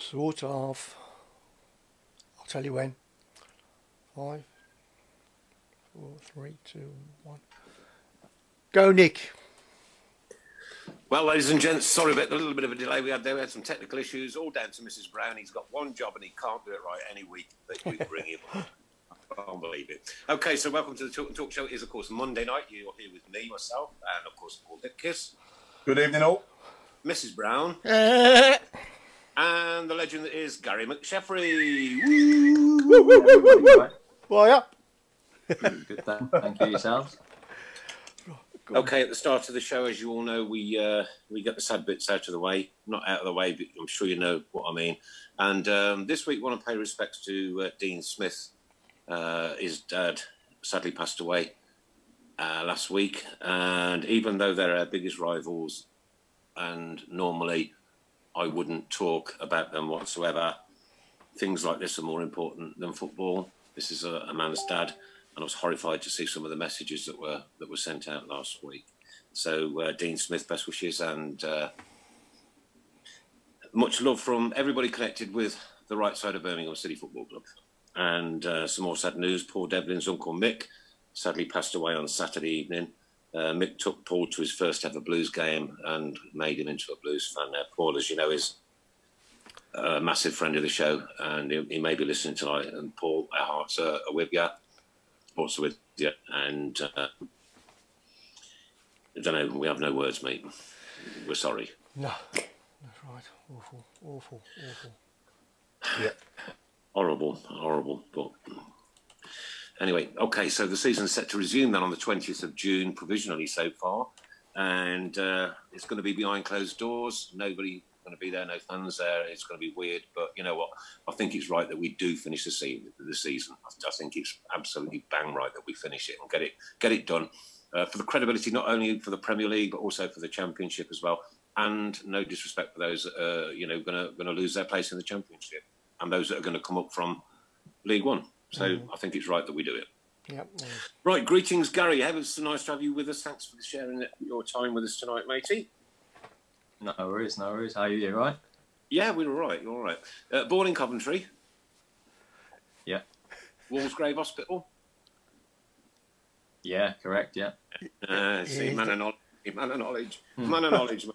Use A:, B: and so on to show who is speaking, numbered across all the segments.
A: Sort of. I'll tell you when. Five, four, three, two, one. Go, Nick.
B: Well, ladies and gents, sorry about the little bit of a delay we had there. We had some technical issues, all down to Mrs. Brown. He's got one job and he can't do it right any week that we bring him. I can't believe it. Okay, so welcome to the Talk, and Talk Show. It is, of course, Monday night. You're here with me, myself, and, of course, Paul Dipkiss.
C: Good evening, all.
B: Mrs. Brown. And the legend that is Gary McSheffrey.
A: Why up?
D: Good, thank, thank you yourselves.
B: Okay, at the start of the show, as you all know, we uh, we get the sad bits out of the way. Not out of the way, but I'm sure you know what I mean. And um, this week, want to pay respects to uh, Dean Smith. Uh, his dad sadly passed away uh, last week, and even though they're our biggest rivals, and normally I wouldn't talk about them whatsoever, things like this are more important than football. This is a, a man's dad and I was horrified to see some of the messages that were that were sent out last week. So, uh, Dean Smith, best wishes and uh, much love from everybody connected with the right side of Birmingham City Football Club. And uh, some more sad news: Paul Devlin's uncle Mick sadly passed away on Saturday evening. Uh, Mick took Paul to his first ever blues game and made him into a blues fan. Now, Paul, as you know, is a massive friend of the show, and he, he may be listening tonight. And Paul, our hearts are, are with you also with you. And uh, I don't know. We have no words, mate. We're sorry.
A: No, that's right. Awful, awful, awful.
C: Yeah.
B: Horrible, horrible. But anyway, okay. So the season's set to resume then on the twentieth of June, provisionally so far, and uh, it's going to be behind closed doors. Nobody going to be there, no fans there. It's going to be weird, but you know what? I think it's right that we do finish the season. The season. I think it's absolutely bang right that we finish it and get it get it done uh, for the credibility, not only for the Premier League but also for the Championship as well. And no disrespect for those that are you know going to going to lose their place in the Championship and those that are going to come up from League One. So
A: Mm.
B: I think it's right that we do it.
A: Yep. yeah.
B: Right, greetings, Gary. Hey, It's nice to have you with us. Thanks for sharing your time with us tonight, matey.
D: No worries, no worries. How are you? You right?
B: Yeah, we're all right. You're all right. Uh, born in Coventry.
D: Yeah.
B: Walsgrave Hospital.
D: Yeah, correct. Yeah.
B: Uh, see,
A: Yeah.
B: man of knowledge. Man of knowledge. Man of knowledge.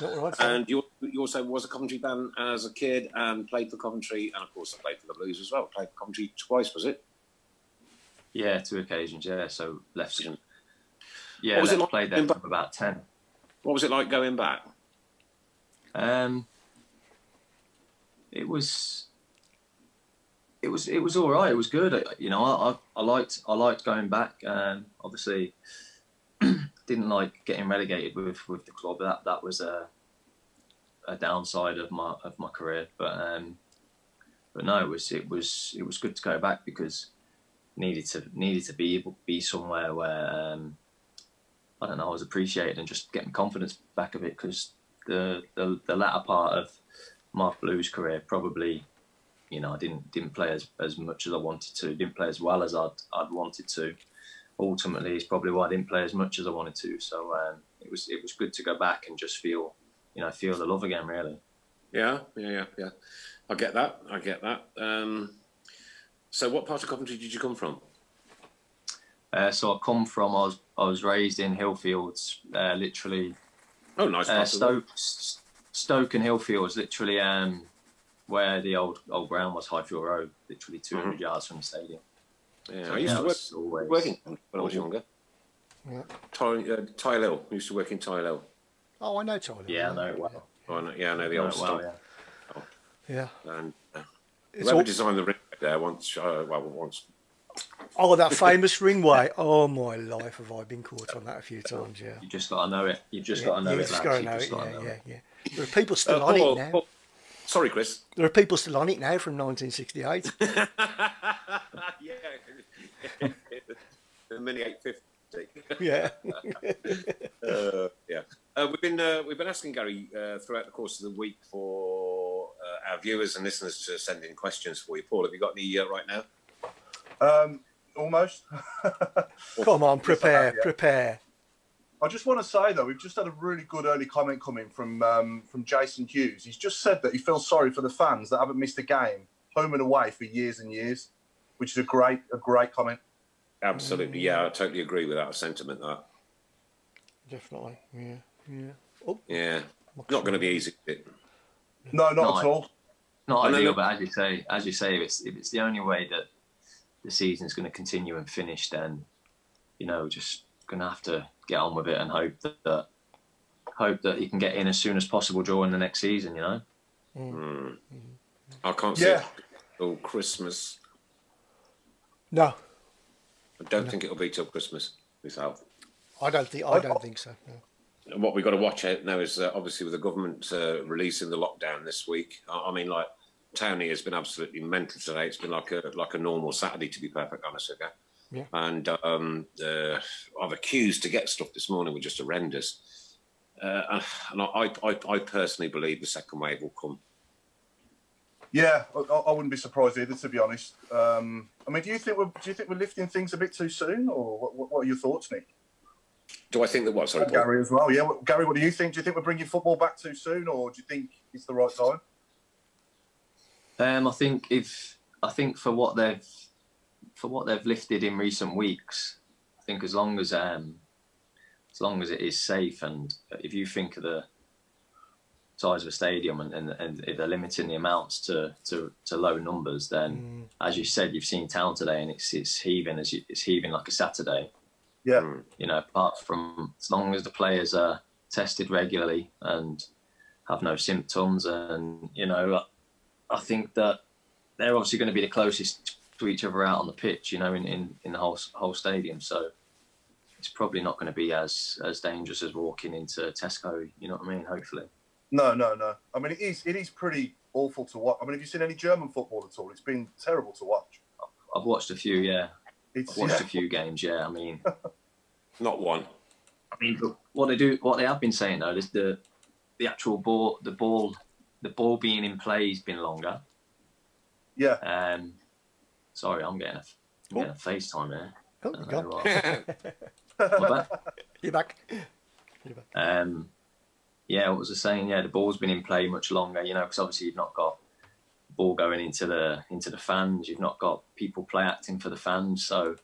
A: Not right.
B: and you, you also was a Coventry fan as a kid and played for Coventry, and of course, I played for the Blues as well. Played for Coventry twice, was it?
D: Yeah, two occasions. Yeah, so left.
B: What
D: Yeah,
B: was it
D: left
B: like
D: played there from about ten.
B: What was it like going back?
D: Um, it was, it was, it was all right. It was good. I- You know, I, I, I liked, I liked going back. Um, obviously, didn't like getting relegated with with the club. That that was a a downside of my of my career. But um, but no, it was it was it was good to go back because needed to needed to be be somewhere where um, I don't know I was appreciated and just getting confidence back of it because the, the the latter part of my blues career probably you know I didn't didn't play as, as much as I wanted to didn't play as well as I'd I'd wanted to ultimately it's probably why I didn't play as much as I wanted to so um, it was it was good to go back and just feel you know feel the love again really
B: Yeah, yeah, yeah, yeah. I get that. I get that. Um, so, what part of Coventry did you come from?
D: uh, so I come from I was I was raised in Hillfields uh, literally
B: Oh, nice.
D: uh, Stoke Stoke and Hillfields literally um, where the old old ground was Highfield Road literally 200 yards from the stadium
B: Yeah,
D: So,
B: I used to work,
D: was always
B: work in when I was younger.
A: Yeah.
B: Ty, uh, Tile Hill. I used to work in Tile Hill.
A: Oh, I know Tyler.
D: yeah I know it well
B: Oh, I know, yeah, I know the
D: Know
B: old
D: it well,
B: stuff.
A: Yeah.
B: And uh, whoever
A: all,
B: designed the ring there once, uh, well, once.
A: oh, that famous ringway. Oh, my life, have I been caught on that a few times, yeah.
D: You just got to know it. You've just
A: yeah,
D: got to know
A: you
D: it,
A: just gotta
D: You've
A: know
D: just
A: it,
D: got to
A: yeah,
D: know
A: yeah,
D: it.
A: yeah. There are people still
B: Uh,
A: on
B: Paul-
A: it now.
B: Paul- sorry, Chris.
A: There are people still on it now from 1968.
B: yeah. the Mini 850.
A: yeah.
B: Uh, yeah. Uh, we've been uh, we've been asking Gary uh, throughout the course of the week for uh, our viewers and listeners to send in questions for you. Paul, have you got any uh, right now?
C: Um, almost.
A: Come on, prepare,
C: yeah.
A: prepare.
C: I just want to say though, we've just had a really good early comment coming from um, from Jason Hughes. He's just said that he feels sorry for the fans that haven't missed a game home and away for years and years, which is a great a great comment.
B: Absolutely, yeah, I totally agree with that sentiment. That
A: Definitely. Yeah. Yeah. Oh,
B: yeah, not going to be easy. it?
C: No, not
D: No,
C: at all.
D: Not
B: And then
D: ideal, but as you say, as you say, if it's if it's the only way that the season's going to continue and finish, then you know, just going to have to get on with it and hope that, that hope that he can get in as soon as possible during the next season. You know.
B: Mm. I can't see
C: Yeah.
B: it till Christmas.
A: No.
B: I don't think it'll be till Christmas myself.
A: I don't think. I don't think so. No.
B: And what we've got to watch out now is uh, obviously with the government uh, releasing the lockdown this week. I, I mean, like Tony has been absolutely mental today. It's been like a like a normal Saturday, to be perfect honest with you.
A: Yeah.
B: And um, uh, I've accused to get stuff this morning were just horrendous. Uh, and I, I, I personally believe the second wave will come.
C: Yeah, I, I wouldn't be surprised either, to be honest. Um, I mean, do you think we're do you think we're lifting things a bit too soon, or what, what, what are your thoughts, Nick?
B: Do I think that what? Sorry,
C: And
B: Paul?
C: Gary as well. Yeah, what, Gary, what do you think? Do you think we're bringing football back too soon, or do you think it's the right time?
D: Um, I think if I think for what they've for what they've lifted in recent weeks, I think as long as um, as long as it is safe and if you think of the size of a stadium and, and, and if they're limiting the amounts to, to, to low numbers, then as you said, you've seen town today and it's it's heaving as you, it's heaving like a Saturday.
C: Yeah,
B: Mm.
D: You know, apart from as long as the players are tested regularly and have no symptoms, and you know, I think that they're obviously going to be the closest to each other out on the pitch. You know, in, in, in the whole whole stadium, so it's probably not going to be as as dangerous as walking into Tesco. You know what I mean? Hopefully.
C: No, no, no. I mean, it is it is pretty awful to watch. I mean, have you seen any German football at all? It's been terrible to watch.
D: I've watched a few, yeah.
C: It's
D: I've watched
C: yeah.
D: a few games, yeah. I mean,
B: Not one.
D: I mean, but what they do, what they have been saying though, is the the actual ball, the ball, the ball being in play has been longer.
C: yeah.
D: Um, sorry, I'm getting a, I'm getting a FaceTime here.
A: Oh,
D: I
A: you
D: don't know
A: gone.
D: what- What about-
A: You're back. You're back.
D: um, yeah, what was I saying? Yeah, the ball's been in play much longer. You know, because obviously you've not got ball going into the into the fans. You've not got people play acting for the fans. So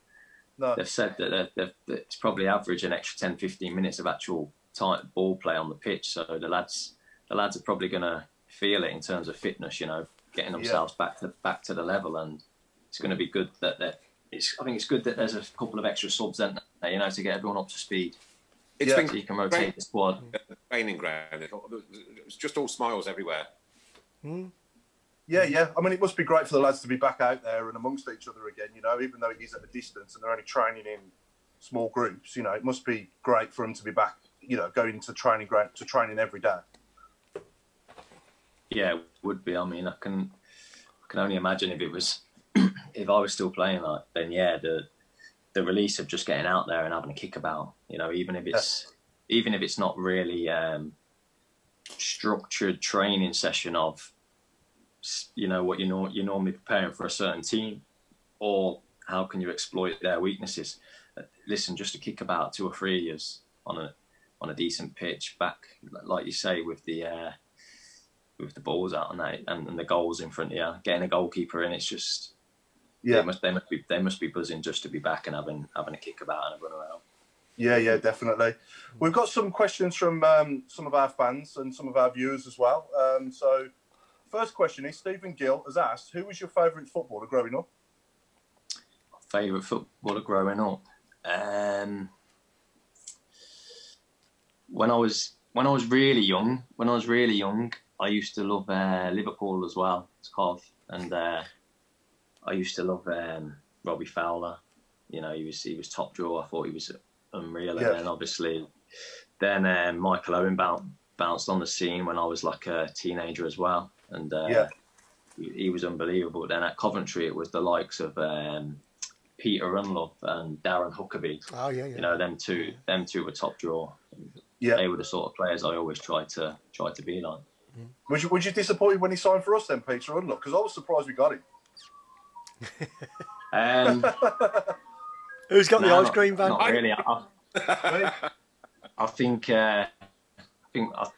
C: No,
D: they've said that, they're, they're, that it's probably average an extra 10, 15 minutes of actual tight ball play on the pitch. So the lads, the lads are probably going to feel it in terms of fitness. You know, getting themselves back to back to the level, and it's going to be good that that it's. I think it's good that there's a couple of extra subs, isn't there, you know, to get everyone up to speed,
B: It's
C: Yeah.
B: been
D: so you can rotate the squad.
B: training ground. It was just all smiles everywhere. Hmm.
C: Yeah, yeah. I mean, it must be great for the lads to be back out there and amongst each other again. You know, even though it is at a distance and they're only training in small groups. You know, it must be great for them to be back. You know, going to training ground to training every day.
D: Yeah, it would be. I mean, I can I can only imagine if it was if I was still playing like then yeah, the the release of just getting out there and having a kick about, you know, even if it's even if it's not really um structured training session of you know what you know you're normally preparing for a certain team or how can you exploit their weaknesses. Uh, listen just to kick about two or three years on a on a decent pitch back like you say with the uh with the balls out and that and, and the goals in front of you, getting a goalkeeper in, it's just
C: Yeah,
D: they must they must be they must be buzzing just to be back and having having a kick about and a run around.
C: yeah, yeah, definitely. We've got some questions from um, some of our fans and some of our viewers as well. Um, so, first question is Stephen Gill has asked, "Who was your favourite footballer growing up?"
D: Favorite footballer growing up, um, when I was when I was really young, when I was really young, I used to love uh, Liverpool as well. It's called, and uh, I used to love um, Robbie Fowler. You know, he was he was top draw. I thought he was unreal.
C: Yeah.
D: And then obviously, then um, Michael Owen bounced bounced on the scene when I was like a teenager as well, and uh,
C: Yeah.
D: he, he was unbelievable. Then at Coventry, it was the likes of um, Peter Ndlovu and Darren Huckerby.
A: Oh yeah, yeah.
D: You know, them two, them two were top draw.
C: Yeah.
D: They were the sort of players I always tried to try to be like.
C: Was you, was you disappointed when he signed for us then, Peter Ndlovu? Because I was surprised we got him.
D: Um,
A: Who's got the ice cream van?
D: Not really. I, I think uh, I think uh,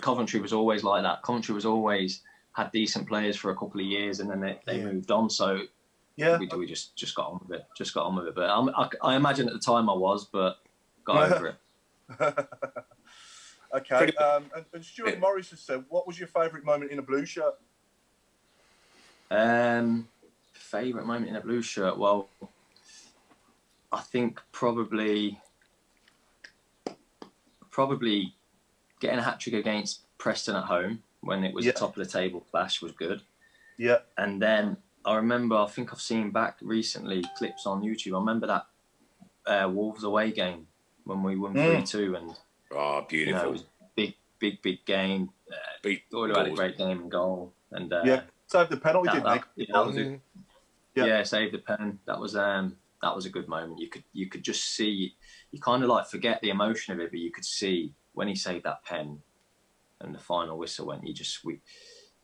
D: Coventry was always like that. Coventry was always had decent players for a couple of years, and then they, they
A: Yeah.
D: moved on. So
C: Yeah.
D: we, we just just got on with it. Just got on with it. But I, I imagine at the time I was, but got over it.
C: okay. Um, and, and Stuart Morris has said, what was your favourite moment in a blue shirt?
D: Um, favorite moment in a blue shirt. Well, I think probably probably getting a hat trick against Preston at home when it was
C: Yeah.
D: the top of the table clash was good.
C: Yeah.
D: And then I remember, I think I've seen back recently clips on YouTube. I remember that uh, Wolves away game when we won
C: Mm.
D: three two, and
B: Oh,
D: you know
B: beautiful.
D: it was big, big, big game. Uh,
B: Beat
D: Doyle had a great game and goal, and uh,
C: Yeah. Saved the penalty,
D: that,
C: didn't
D: that,
C: he?
D: yeah, that was a,
C: Yeah.
D: saved the pen. That was um that was a good moment. You could you could just see you kind of like forget the emotion of it, but you could see when he saved that pen and the final whistle went. You just we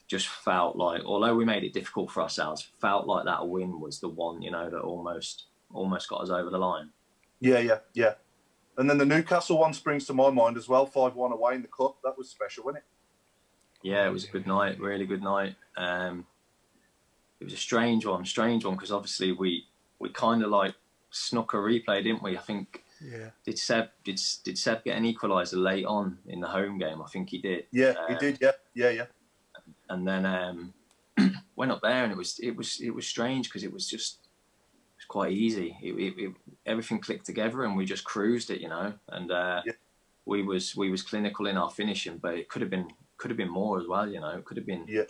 D: just felt like although we made it difficult for ourselves, felt like that win was the one you know that almost almost got us over the line.
C: Yeah, yeah, yeah. And then the Newcastle one springs to my mind as well. 5 1 away in the Cup. That was special, wasn't it?
D: Yeah, it was a good night, really good night. Um, it was a strange one, strange one because obviously we we kind of like snuck a replay, didn't we? I think
A: yeah.
D: did Seb did did Seb get an equaliser late on in the home game? I think he did.
C: Yeah, he
D: Uh,
C: did. Yeah, yeah, yeah.
D: And then um, went up there, and it was it was it was strange because it was just it was quite easy. It, it, it, everything clicked together, and we just cruised it, you know. And uh,
C: Yeah.
D: we was we was clinical in our finishing, but it could have been could have been more as well, you know. It could have been
C: Yeah.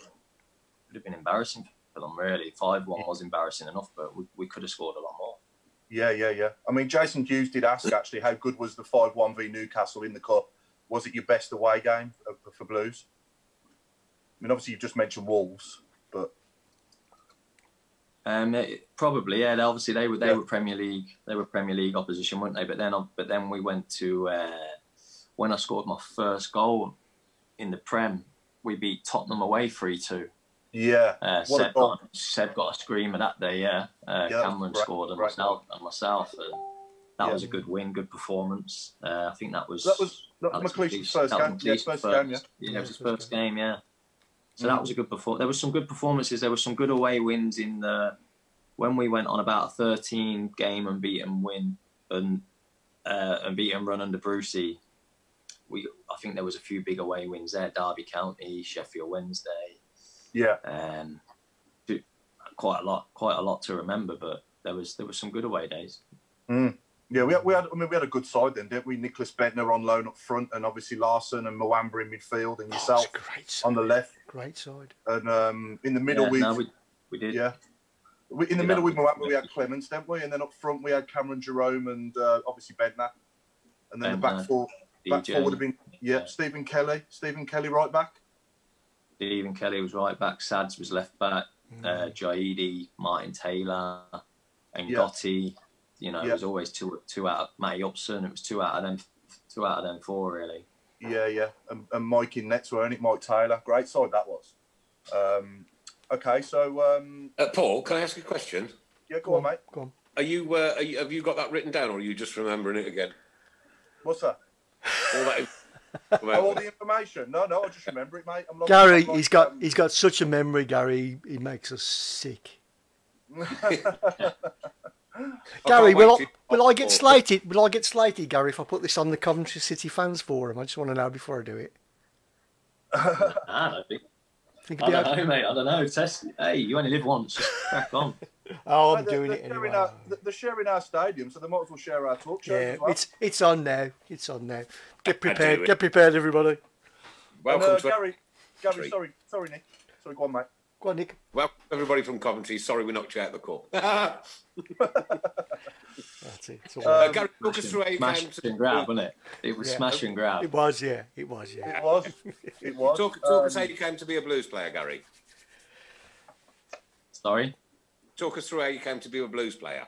D: could have been embarrassing for them. Really, five one was embarrassing enough, but we, we could have scored a lot more.
C: Yeah, yeah, yeah. I mean, Jason Hughes did ask actually how good was the 5 1 v Newcastle in the Cup? Was it your best away game for, for Blues? I mean, obviously, you've just mentioned Wolves, but
D: Um, it- probably, yeah. they- Obviously, they were they
C: Yeah.
D: were Premier League, they were Premier League opposition, weren't they? But then, but then we went to uh, when I scored my first goal in the Prem. We beat Tottenham away three two.
C: Yeah,
D: Uh, Seb, got, Seb got a screamer that day, yeah. Uh,
C: Yeah,
D: Cameron
C: great-
D: scored and
C: great
D: myself, and myself. And that
C: Yeah.
D: was a good win, good performance. Uh, I think that was
C: that was that
D: McLeish-
C: first game. Yeah, first
D: first.
C: game, yeah.
D: Yeah, it was his
A: first
D: game, yeah. So
C: Mm.
D: that was a good performance. There were some good performances. There were some good away wins in the when we went on about a 13 game unbeaten win and uh, unbeaten run under Brucey. We I think there was a few big away wins there. Derby County, Sheffield Wednesday.
C: Yeah,
D: Um, quite a lot, quite a lot to remember. But there was there was some good away days.
C: yeah. We had, we had, I mean, we had a good side then, didn't we? Nicklas Bendtner on loan up front, and obviously Larsson and Muamba in midfield, and
A: Oh,
C: yourself
A: a great side.
C: on the left,
A: Great side.
C: and um, in the middle
D: Yeah,
C: with
D: no, we, we did.
C: Yeah. We, in the middle with
D: have-
C: Muamba, we had Clemence, didn't we? And then up front, we had Cameron Jerome and uh, obviously Bendtner. And then the back
D: Bendtner,
C: four, back
D: DJ.
C: four would have been, yeah,
D: Yeah.
C: Stephen Kelly. Stephen Kelly right back.
D: Stephen Kelly was right back. Sads was left back.
A: Mm.
D: uh, Jaidi, Martin Taylor, and
C: Yeah.
D: Gotti. You know,
C: Yeah.
D: it was always two two out of Matty Upson. It was two out of them, two out of them four really.
C: Yeah, yeah. And, and Mike in nets, weren't it? Maik Taylor. Great side that was. Um, okay, so, um,
B: Uh, Paul, can I ask you a question?
C: yeah, go on, mate.
A: Go on.
B: Are you, uh, are you have you got that written down, or are you just remembering it again?
C: What's that?
B: All that.
C: All the information? No, no, I just remember it, mate. I'm like,
A: Gary,
C: I'm like,
A: he's got
C: um,
A: he's got such a memory, Gary. He, he makes us sick. Gary,
B: can't
A: will I, will I get slated? Will I get slated, Gary, if I put this on the Coventry City fans forum? I just want to know before I do it.
D: I don't think.
A: Think
D: I don't know, mate. I don't know. Test. Hey, you only live once. Just crack on.
A: Oh, I'm
C: Mate, they're-
A: doing
C: they're
A: it
C: sharing
A: anyway.
C: Our, they're sharing our stadium, so they might as well share our talk shows
A: Yeah,
C: as well.
A: it's it's on now. It's on now. Get prepared. Get prepared, everybody.
C: And,
B: Welcome
C: uh,
B: to
C: Gary, Gary,
B: Three.
C: sorry, sorry, Nick. Sorry, go on, mate.
A: Go on, Nick.
B: Well, everybody from Coventry. Sorry, we knocked you out of the call.
A: That's it. It's all
C: Uh,
B: Uh,
A: right.
B: Gary, talk us through how you
D: Smash
B: came to
D: and grab, wasn't it? It was
A: Yeah.
D: smash and grab.
A: it was, yeah. It was, yeah.
C: It was. It was.
B: Talk, talk us
C: Um,
B: how you came to be a blues player, Gary.
D: Sorry.
B: Talk us through how you came to be a blues player.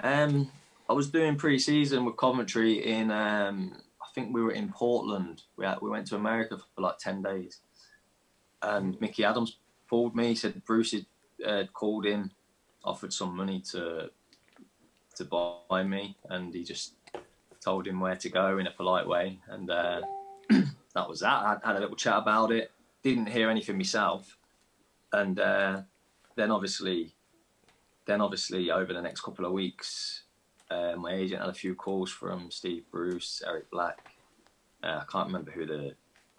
D: Um, I was doing pre-season with Coventry in. Um, I think we were in Portland. We had, we went to America for like ten days, and Micky Adams called me. Said Bruce had uh, called in, offered some money to to buy me, and he just told him where to go in a polite way, and uh, that was that. I had a little chat about it. Didn't hear anything myself, and uh, then obviously, then obviously over the next couple of weeks, uh, my agent had a few calls from Steve Bruce, Eric Black. Uh, I can't remember who the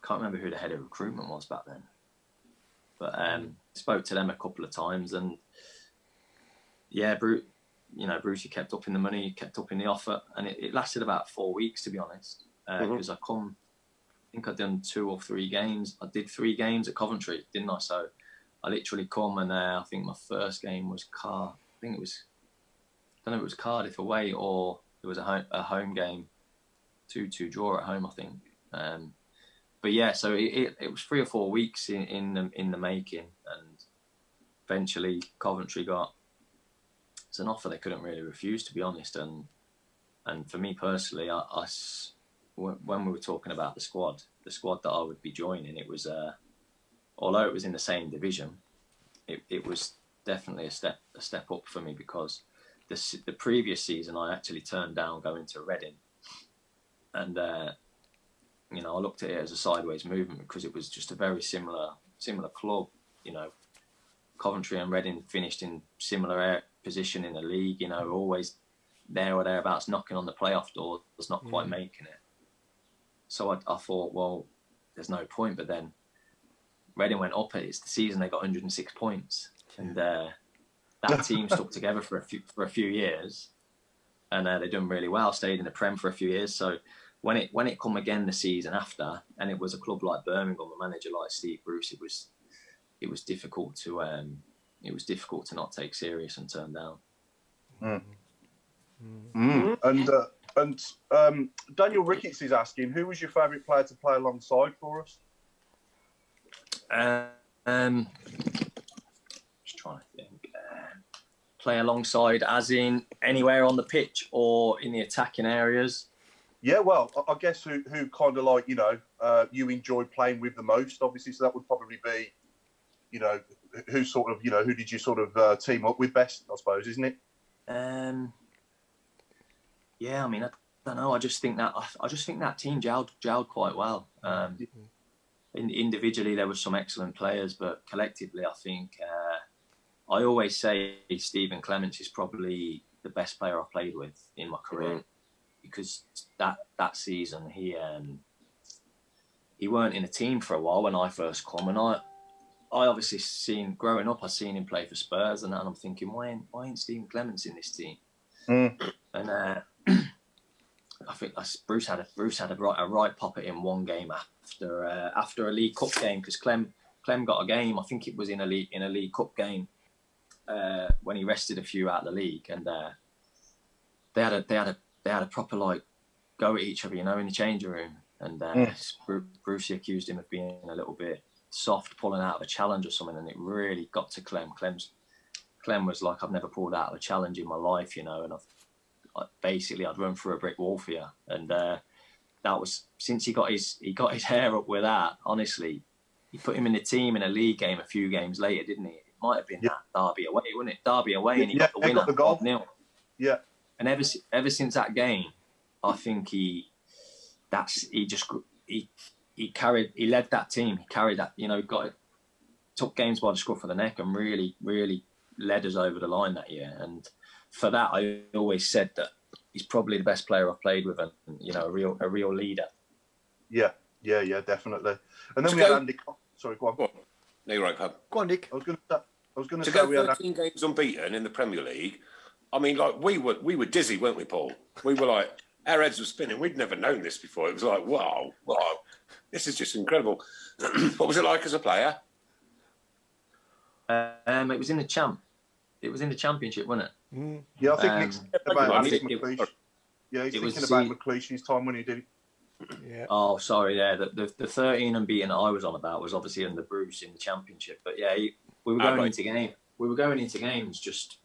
D: can't remember who the head of recruitment was back then, but um, spoke to them a couple of times, and yeah, Bruce, you know, Brucey kept up in the money, kept up in the offer, and it, it lasted about four weeks to be honest, because uh, mm-hmm. I come, I think I'd done two or three games. I did three games at Coventry, didn't I? So I literally come and uh, I think my first game was Car. I think it was, I don't know if it was Cardiff away or it was a home, a home game, two two draw at home, I think. Um, but yeah, so it, it, it, was three or four weeks in in the, in the making, and eventually Coventry got it's an offer they couldn't really refuse, to be honest. And and for me personally, I, I when we were talking about the squad, the squad that I would be joining, it was uh, although it was in the same division, it, it was definitely a step a step up for me because the the previous season I actually turned down going to Reading, and uh, you know I looked at it as a sideways movement because it was just a very similar similar club, you know. Coventry and Reading finished in similar position in the league, you know, always there or thereabouts knocking on the playoff door, was not quite mm. making it. So I, I, thought, well, there's no point. But then Reading went up. It's the season they got 106 points, and uh, that team stuck together for a few for a few years, and uh, they done really well. Stayed in the Prem for a few years. So when it when it come again the season after, and it was a club like Birmingham, a manager like Steve Bruce, it was it was difficult to um, it was difficult to not take serious and turn down.
C: Mm. Mm. And uh, and um, Daniel Ricketts is asking, who was your favourite player to play alongside for us?
D: Um, just trying to think. Uh, play alongside, as in anywhere on the pitch or in the attacking areas.
C: Yeah, well, I guess who who kind of like you know uh, you enjoy playing with the most, obviously. So that would probably be, you know, who sort of you know who did you sort of uh, team up with best? I suppose, isn't it?
D: Um, yeah, I mean, I don't know. I just think that I just think that team gelled gelled quite well. Um, in, individually, there were some excellent players, but collectively, I think uh, I always say Stephen Clemence is probably the best player I've played with in my career mm-hmm. because that that season he um, he weren't in a team for a while when I first come, and I I obviously seen growing up, I seen him play for Spurs, and, I'm thinking, why ain't, why ain't Stephen Clemence in this team? Mm. And uh, I think Bruce had a Bruce had a right, a right pop at him one game after uh, after a League Cup game because Clem Clem got a game. I think it was in a league in a League Cup game uh, when he rested a few out of the league, and uh, they had a they had a they had a proper like go at each other, you know, in the changing room. And uh, mm. Brucey accused him of being a little bit soft pulling out of a challenge or something, and it really got to Clem. Clem's Clem was like, I've never pulled out of a challenge in my life, you know, and I've I, basically I'd run through a brick wall for you, and uh, that was since he got his he got his hair up with that. Honestly, he put him in the team in a league game a few games later, didn't he? It might have been yeah. that Derby away, wouldn't it? Derby away, and he yeah, got the winner, got the goal. nil.
C: Yeah,
D: and ever ever since that game, I think he that's he just he he carried, he led that team. He carried that, you know, got it, took games by the scruff of the neck and really, really led us over the line that year. And for that, I always said that he's probably the best player I've played with, and you know, a real, a real leader.
C: Yeah, yeah, yeah, definitely. And then Let's we go. had Andy. Sorry, go on. Go on.
B: No, you're right, Pab.
A: Go on, Nick.
C: I was going to. I was going
B: to,
C: to
B: say go we 13 had... games unbeaten in the Premier League. I mean, like we were, we were dizzy, weren't we, Paul? We were like, our heads were spinning. We'd never known this before. It was like, wow, wow this is just incredible. what was it like as a player?
D: Um, it was in the champ. It was in the championship, wasn't it?
C: Mm. Yeah, I think um, Nick's about it, it, Yeah, he's thinking about McLeish's time when he did it.
D: Yeah. Oh, sorry. Yeah, the, the, the thirteen unbeaten I was on about was obviously in the Bruce in the championship. But yeah, he, we were going into game. We were going into games just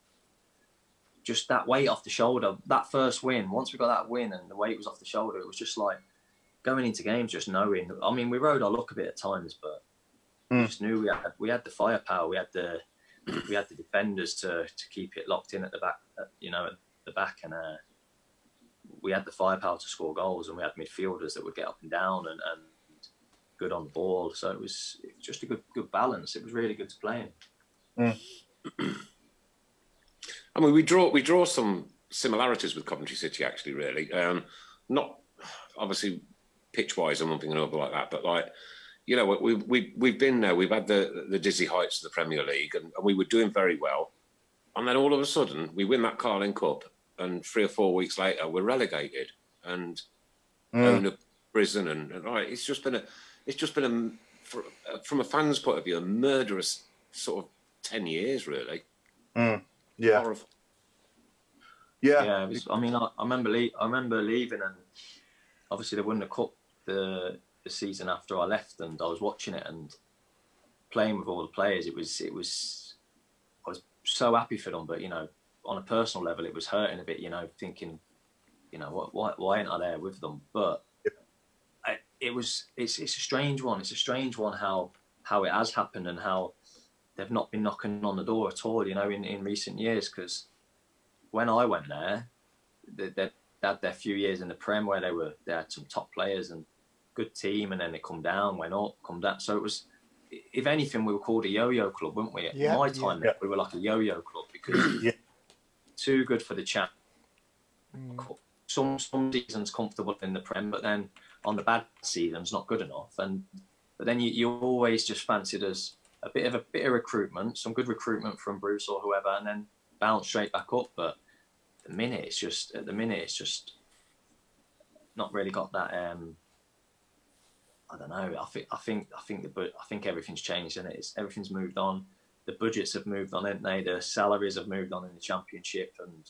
D: just that weight off the shoulder. That first win. Once we got that win and the weight was off the shoulder, it was just like going into games just knowing. I mean, we rode our luck a bit at times, but mm. just knew we had we had the firepower, we had the we had the defenders to to keep it locked in at the back, at, you know, at the back, and uh, we had the firepower to score goals, and we had midfielders that would get up and down and, and good on the ball. So it was, just a good good balance. It was really good to play in.
B: Mm. I mean, we draw we draw some similarities with Coventry City, actually. Really, um, not obviously pitch wise and one thing and another like that, but like you know, we we we've been there. We've had the the dizzy heights of the Premier League, and, and we were doing very well. And then all of a sudden, we win that Carling Cup, and three or four weeks later, we're relegated and mm. own a prison. And, and right, it's just been a, it's just been a, for, uh, from a fan's point of view, a murderous sort of ten years, really.
C: Mm. Yeah.
B: Horrible.
C: Yeah.
D: Yeah. Was, I mean, I, I remember, le- I remember leaving, and obviously they won the cup the the season after I left, and I was watching it and playing with all the players. It was, it was, I was so happy for them, but you know, on a personal level, it was hurting a bit. You know, thinking, you know, why why ain't I there with them? But I, it was, it's it's a strange one. It's a strange one how how it has happened and how they've not been knocking on the door at all. You know, in in recent years, because when I went there, they, they had their few years in the Prem where they were they had some top players and good team, and then they come down, went up, come down. So it was, if anything, we were called a yo-yo club, weren't we? At yeah, my time, yeah. we were like a yo-yo club because yeah. too good for the champ. Mm. Some some seasons comfortable in the Prem, but then on the bad seasons not good enough. And but then you, you always just fancied as a bit of a bit of recruitment, some good recruitment from Bruce or whoever, and then bounce straight back up. But the minute it's just at the minute it's just not really got that um I don't know. I think I think I think the I think everything's changed and it's everything's moved on. The budgets have moved on, haven't they? The salaries have moved on in the championship, and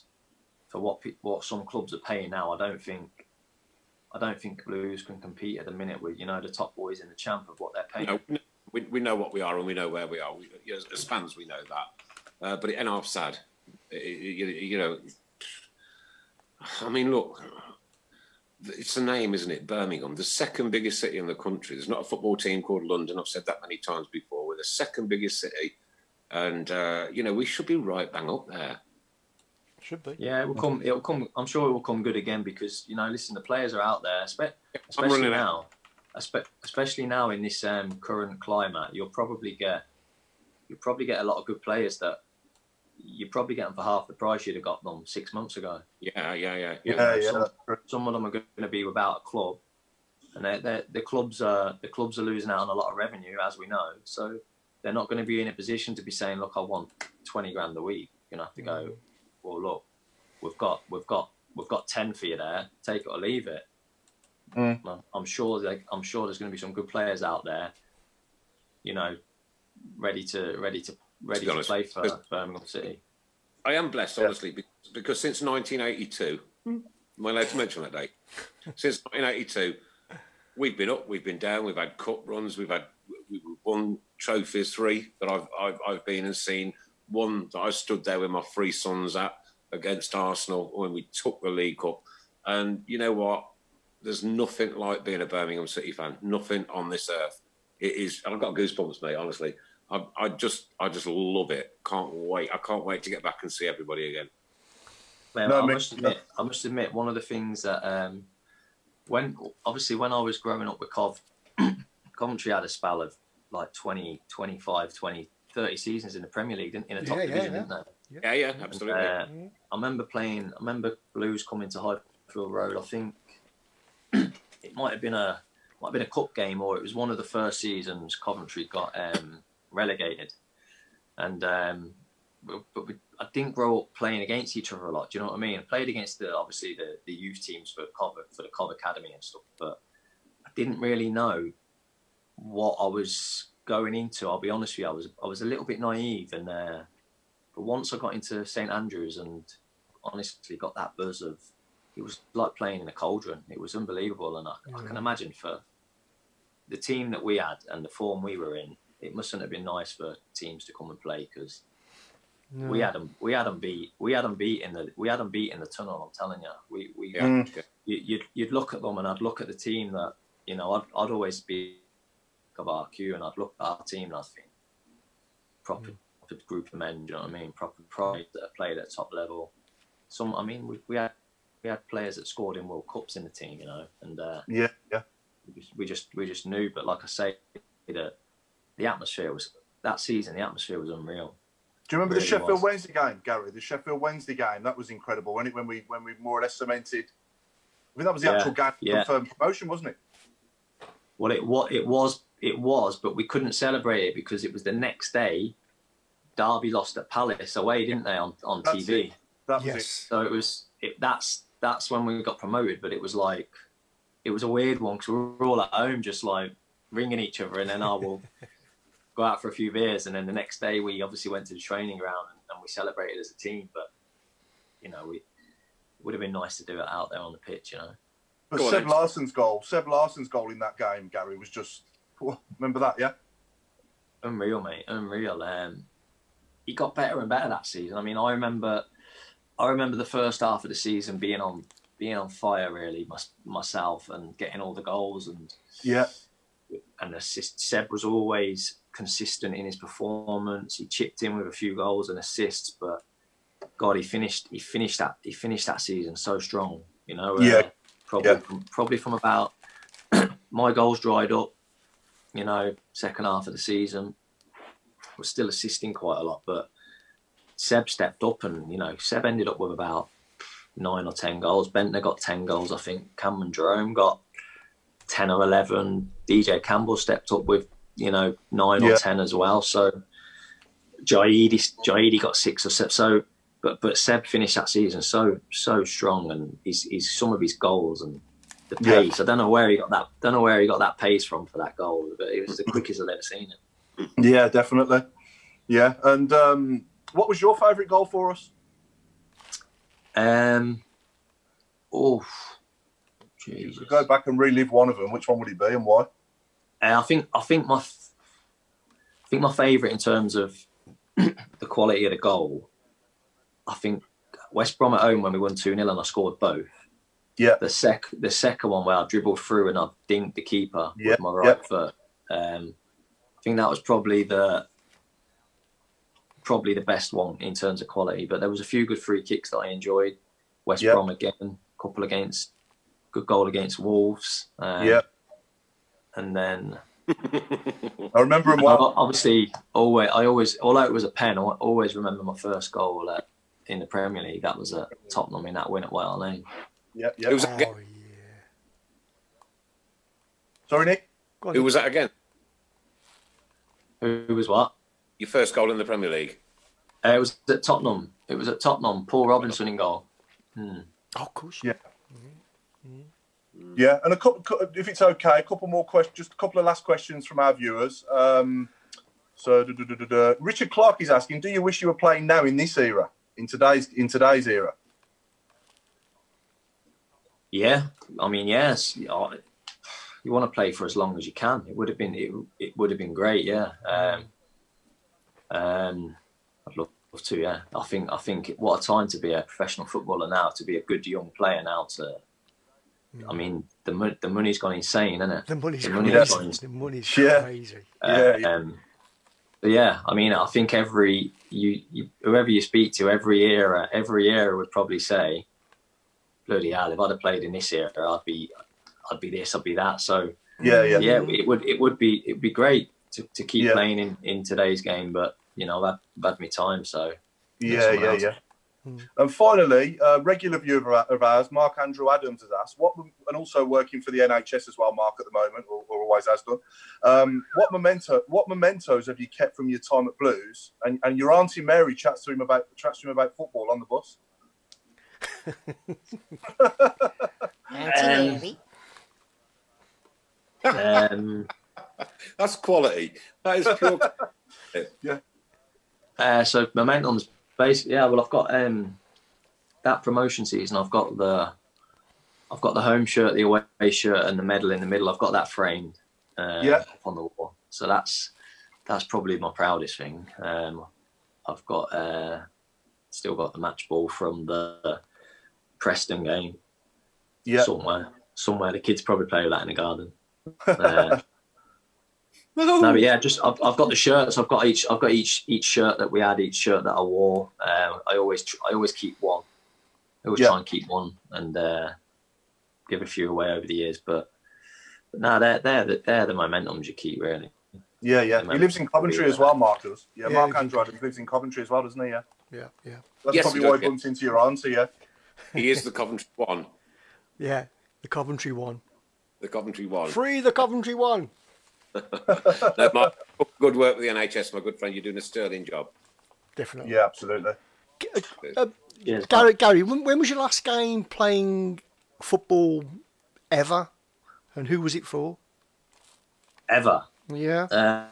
D: for what what some clubs are paying now, I don't think I don't think Blues can compete at the minute with you know the top boys in the champ of what they're paying.
B: No, we, we know what we are and we know where we are. We, as, fans, we know that. Uh, but it, and I'm sad. It, you, you know, I mean, look, it's a name, isn't it? Birmingham, the second biggest city in the country. There's not a football team called London. I've said that many times before. We're the second biggest city, and uh, you know we should be right bang up there.
A: Should be.
D: Yeah, it will come. It will come. I'm sure it will come good again because you know, listen, the players are out there, especially now. Especially now in this um, current climate, you'll probably get you'll probably get a lot of good players that you probably getting for half the price you'd have got them six months ago.
B: Yeah, yeah, yeah,
C: yeah. yeah, yeah
D: some, some, of them are going to be without a club, and they're, they're, the clubs are the clubs are losing out on a lot of revenue, as we know. So they're not going to be in a position to be saying, "Look, I want twenty grand a week." You're gonna have to go. Well, look, we've got we've got we've got ten for you there. Take it or leave it.
C: Mm.
D: I'm sure they, I'm sure there's going to be some good players out there. You know, ready to ready to ready to, to play for Birmingham City.
B: I am blessed, honestly, yeah. because since 1982, hmm. am I allowed to mention that date? since 1982, we've been up, we've been down, we've had cup runs, we've had we've won trophies, three that I've, I've, I've been and seen. One that I stood there with my three sons at against Arsenal when we took the League Cup. And you know what? There's nothing like being a Birmingham City fan. Nothing on this earth. It is. I've got goosebumps, mate. Honestly, I, I just I just love it. Can't wait. I can't wait to get back and see everybody again.
D: Well, no, I must admit, I must admit, one of the things that um, when obviously when I was growing up with Cov, Coventry had a spell of like 20, 25, 20, 30 seasons in the Premier League, in a top yeah, division,
B: yeah,
D: didn't
B: they? Yeah, yeah, absolutely. And, uh,
D: I remember playing. I remember Blues coming to Highfield Road. I think it might have been a might have been a cup game, or it was one of the first seasons Coventry got um, relegated, and um, but we, I didn't grow up playing against each other a lot. Do you know what I mean? I played against the obviously the, the youth teams for Cov for the Cov Academy and stuff, but I didn't really know what I was going into. I'll be honest with you, I was I was a little bit naive, and uh, but once I got into St Andrews and honestly got that buzz of it was like playing in a cauldron. It was unbelievable, and I, I can imagine for the team that we had and the form we were in, it mustn't have been nice for teams to come and play because no. we had them we had them beat we had them beat in the we had them beat in the tunnel. I'm telling you, we we yeah. Mm. you, would you'd, you'd look at them and I'd look at the team that you know I'd I'd always be of our queue and I'd look at our team and I think proper, mm. proper group of men. Do you know what I mean? Proper pride that have played at top level. Some I mean we we had we had players that scored in World Cups in the team, you know, and uh,
C: yeah, yeah.
D: We just, we just we just knew. But like I say, that the atmosphere was that season. The atmosphere was unreal.
C: Do you remember really the Sheffield was. Wednesday game, Gary? The Sheffield Wednesday game that was incredible. When it when we when we more or less cemented. I mean, that was the yeah, actual game yeah. confirmed promotion, wasn't it?
D: Well, it what it was it was, but we couldn't celebrate it because it was the next day. Derby lost at Palace away, didn't they, on, on
C: That's
D: TV?
C: It. That
A: yes.
C: It.
D: So it was it, that's that's when we got promoted, but it was like it was a weird one because we were all at home just like ringing each other, and then I will go out for a few beers, and then the next day we obviously went to the training ground and, and we celebrated as a team. But you know, we it would have been nice to do it out there on the pitch, you know.
C: But Go Seb on, Larsson's goal, Seb Larsson's goal in that game, Gary, was just remember that, yeah.
D: Unreal, mate. Unreal. Um, he got better and better that season. I mean, I remember, I remember the first half of the season being on being on fire really my, myself and getting all the goals and
C: yeah
D: and assist. Seb was always consistent in his performance. He chipped in with a few goals and assists, but God, he finished he finished that he finished that season so strong. You know,
C: yeah, uh,
D: probably
C: yeah.
D: From, probably from about my goals dried up. You know, second half of the season, was still assisting quite a lot, but Seb stepped up, and you know, Seb ended up with about nine or ten goals. Bendtner got ten goals, I think. Cameron Jerome got ten or eleven. DJ Campbell stepped up with you know nine yeah. or ten as well. So Jaidi Jaidi got six or seven. So but but Seb finished that season so so strong, and he's, he's some of his goals and the pace. Yeah. I don't know where he got that. Don't know where he got that pace from for that goal, but it was the quickest I've ever seen it.
C: Yeah, definitely. Yeah, and um, what was your favourite goal for us?
D: Um, oh, Jesus.
C: go back and relive one of them, which one would it be and why?
D: I think I think my I think my favourite in terms of the quality of the goal. I think West Brom at home when we won two 0 and I scored both.
C: Yeah.
D: The sec the second one where I dribbled through and I dinked the keeper
C: yeah.
D: with my right yeah. foot. Um, I think that was probably the probably the best one in terms of quality. But there was a few good free kicks that I enjoyed. West yep. Brom again, couple against good goal against Wolves.
C: Um, yeah.
D: And then
C: I remember him well.
D: Obviously, always I always although it was a pen, I always remember my first goal at, in the Premier League. That was at Tottenham in that win at White Hart Lane.
C: Yeah, yeah.
B: was
A: oh, yeah.
C: Sorry, Nick.
B: Who was that again?
D: Who was what?
B: Your first goal in the Premier League?
D: Uh, it was at Tottenham. It was at Tottenham. Paul Robinson in goal. Hmm.
A: Oh, of course.
C: Yeah. Mm-hmm. Yeah, and a couple, if it's okay, a couple more questions, just a couple of last questions from our viewers. Um, so, Richard Clark is asking, do you wish you were playing now in this era, in today's in today's era?
D: Yeah, I mean, yes. You want to play for as long as you can. It would have been it, it would have been great. Yeah. Um, um, I'd love to. Yeah, I think I think what a time to be a professional footballer now. To be a good young player now. To, I mean, the the money's gone insane, isn't it?
A: The money's, the money's crazy. Gone, the money's
C: yeah.
A: crazy.
C: Uh, yeah. Um,
D: but yeah, I mean, I think every you, you whoever you speak to, every era, every era would probably say, "Bloody hell! If I'd have played in this era, I'd be, I'd be this, I'd be that." So
C: yeah, yeah,
D: yeah, it would it would be it'd be great to, to keep yeah. playing in, in today's game, but you know, I've had, I've had my time, so.
C: Yeah, yeah, else. yeah. Hmm. And finally, a regular viewer of ours, Mark Andrew Adams, has asked, "What?" And also working for the NHS as well, Mark, at the moment, or, or always has done. Um, what memento? What mementos have you kept from your time at Blues? And, and your auntie Mary chats to him about chats to him about football on the bus.
E: Auntie
D: um, um,
B: That's quality. That is pure.
C: yeah.
D: Uh, so momentum's basically yeah. Well, I've got um, that promotion season. I've got the I've got the home shirt, the away shirt, and the medal in the middle. I've got that framed. Uh,
C: yeah.
D: On the wall. So that's that's probably my proudest thing. Um, I've got uh, still got the match ball from the Preston game.
C: Yeah.
D: Somewhere, somewhere the kids probably play with that in the garden. Uh, no, but yeah, just I've, I've got the shirts. I've got each. I've got each each shirt that we had. Each shirt that I wore. Um, I always I always keep one. I always
C: Yeah.
D: try and keep one and uh, give a few away over the years. But, but no, they're they're the, they're the momentums you keep really.
C: Yeah, yeah. He lives in Coventry as well, Mark does. Yeah,
A: Yeah,
C: Mark
A: he-
C: Andrew lives in Coventry as well, doesn't he? Yeah.
A: Yeah, yeah,
C: That's
B: Yes,
C: probably why
B: does,
C: he bumped into your answer. yeah.
B: He is the Coventry one.
A: yeah. The Coventry one.
B: The Coventry one.
A: Free the Coventry one.
B: No, Mark, good work with the NHS, my good friend. You're doing a sterling job.
A: Definitely.
C: Yeah, absolutely.
A: Uh,
D: Yes,
A: Gary, Gary, when, when was your last game playing football ever? And who was it for?
D: ever.
A: Yeah,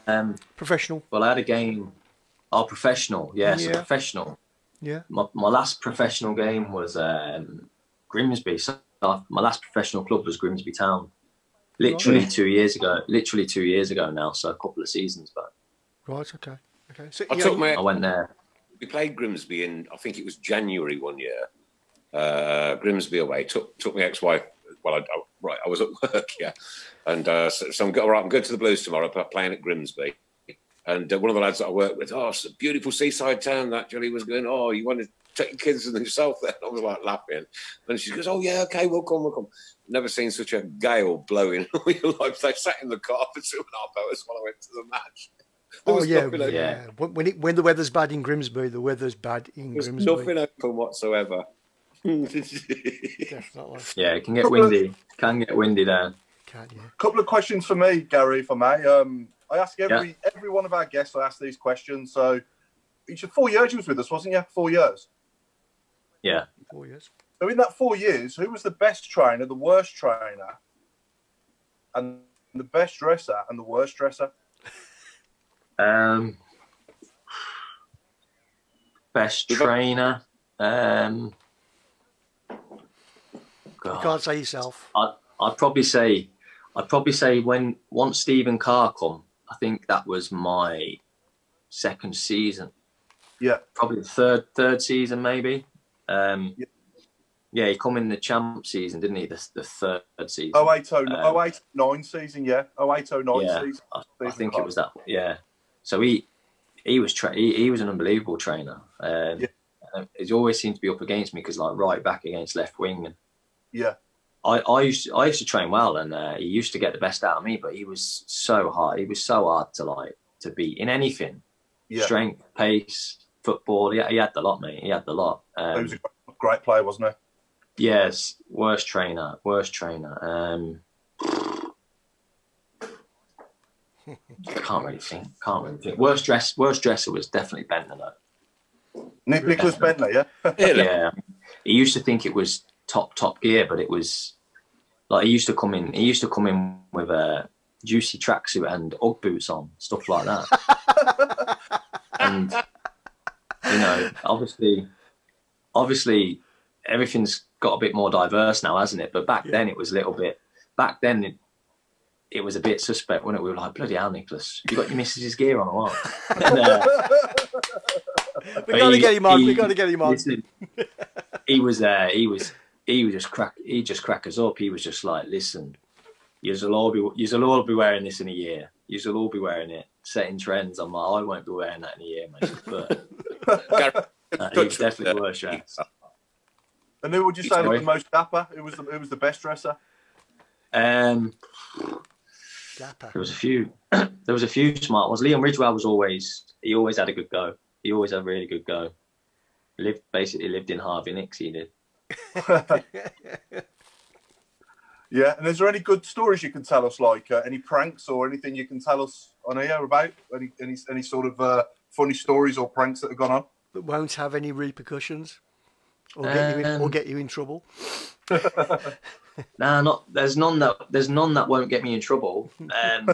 D: Um,
A: professional.
D: well, I had a game. Oh, professional. Yes,
A: Yeah.
D: professional.
A: Yeah.
D: My, my last professional game was um, Grimsby. So uh, my last professional club was Grimsby Town. Literally two years ago. Literally two years ago now. So a couple of seasons back.
A: Right. Okay. Okay. So
B: I
A: you
B: took my
D: I went there.
B: we played Grimsby in I think it was January one year. Uh, Grimsby away took took my ex-wife. Well, I, I, right, I was at work, yeah, and uh, so, so I'm go, all right. I'm going to the Blues tomorrow, playing at Grimsby. And uh, one of the lads that I work with, oh, it's a beautiful seaside town. That Julie was going, oh, you want to take your kids and yourself there? And I was like laughing, and she goes, oh yeah, okay, we'll come, we'll come. Never seen such a gale blowing all your life. They sat in the car for two and a half hours while I went to the match. There
A: Oh
B: was
A: yeah,
B: open.
A: yeah. When when, it, when the weather's bad in Grimsby, the weather's bad in
B: There's
A: Grimsby.
B: nothing open whatsoever.
A: Definitely.
D: Yeah, it can get
C: Couple of-
D: windy. Can get windy there.
A: Can't you?
C: couple of questions for me, Gary, if I may. Um, I ask every every one of our guests. I ask these questions. So, each of four years you was with us, wasn't you? Four years.
D: Yeah.
A: Four years.
C: So in that four years, who was the best trainer, the worst trainer, and the best dresser and the worst dresser?
D: Um, best trainer. Um,
A: You can't say yourself.
D: I'd, I'd probably say, I'd probably say when once Stephen Carr come, I think that was my second season,
C: Yeah,
D: probably the third third season maybe. Um,
C: Yeah.
D: yeah, he come in the champ season, didn't he? The, the third season.
C: Oh eight oh
D: Um,
C: oh eight nine season. Yeah, oh eight oh nine
D: Yeah,
C: season.
D: I, I think it was that. Yeah. So he he was tra- he, he was an unbelievable trainer. Um,
C: Yeah.
D: He always seemed to be up against me because like right back against left wing and
C: Yeah,
D: I, I used to, I used to train well, and uh, he used to get the best out of me. But he was so hard. He was so hard to like to beat in anything.
C: yeah.
D: Strength, pace, football. Yeah, he had the lot, mate. He had the lot.
C: he
D: Um,
C: was a great- great player, wasn't he?
D: yes, worst trainer, worst trainer. Um, can't really think. Can't really think. Worst dress, worst dresser was definitely Bendtner though.
C: Nick Nicholas Bendtner. Yeah,
D: Yeah, he used to think it was top top gear, but it was like he used to come in. He used to come in with a juicy tracksuit and UGG boots on, stuff like that. and you know, obviously, obviously, everything's got a bit more diverse now, hasn't it? But back then, it was a little bit. Back then, it, it was a bit suspect, wasn't it? We were like, bloody hell, Nicholas, you got your missus's gear on or what? And, uh,
A: We got to get him on. We
D: he-
A: got to get him on.
D: Listen, he was there. He was. He was just crack. He just crack us up. He was just like, listen, you'll all be. You'll all be wearing this in a year. You'll all be wearing it, setting trends. I'm like, I won't be wearing that in a year, mate. But
B: Gary,
D: uh, he definitely worse dressed.
C: and who would you say
D: Sorry.
C: looked the most dapper? Who was the who was the best dresser?
D: Um,
A: Dapper.
D: there was a few. there was a few smart ones. Liam Ridgewell was always. He always had a good go. He always had a really good go. He lived basically lived in Harvey Nicks. He did.
C: Yeah, and is there any good stories you can tell us, like uh, any pranks or anything you can tell us on here about? Any any any sort of uh, funny stories or pranks that have gone on?
A: That won't have any repercussions, or get you in, or
D: Um,
A: get you in trouble.
D: Nah, not there's none that there's none that won't get me in trouble. Um,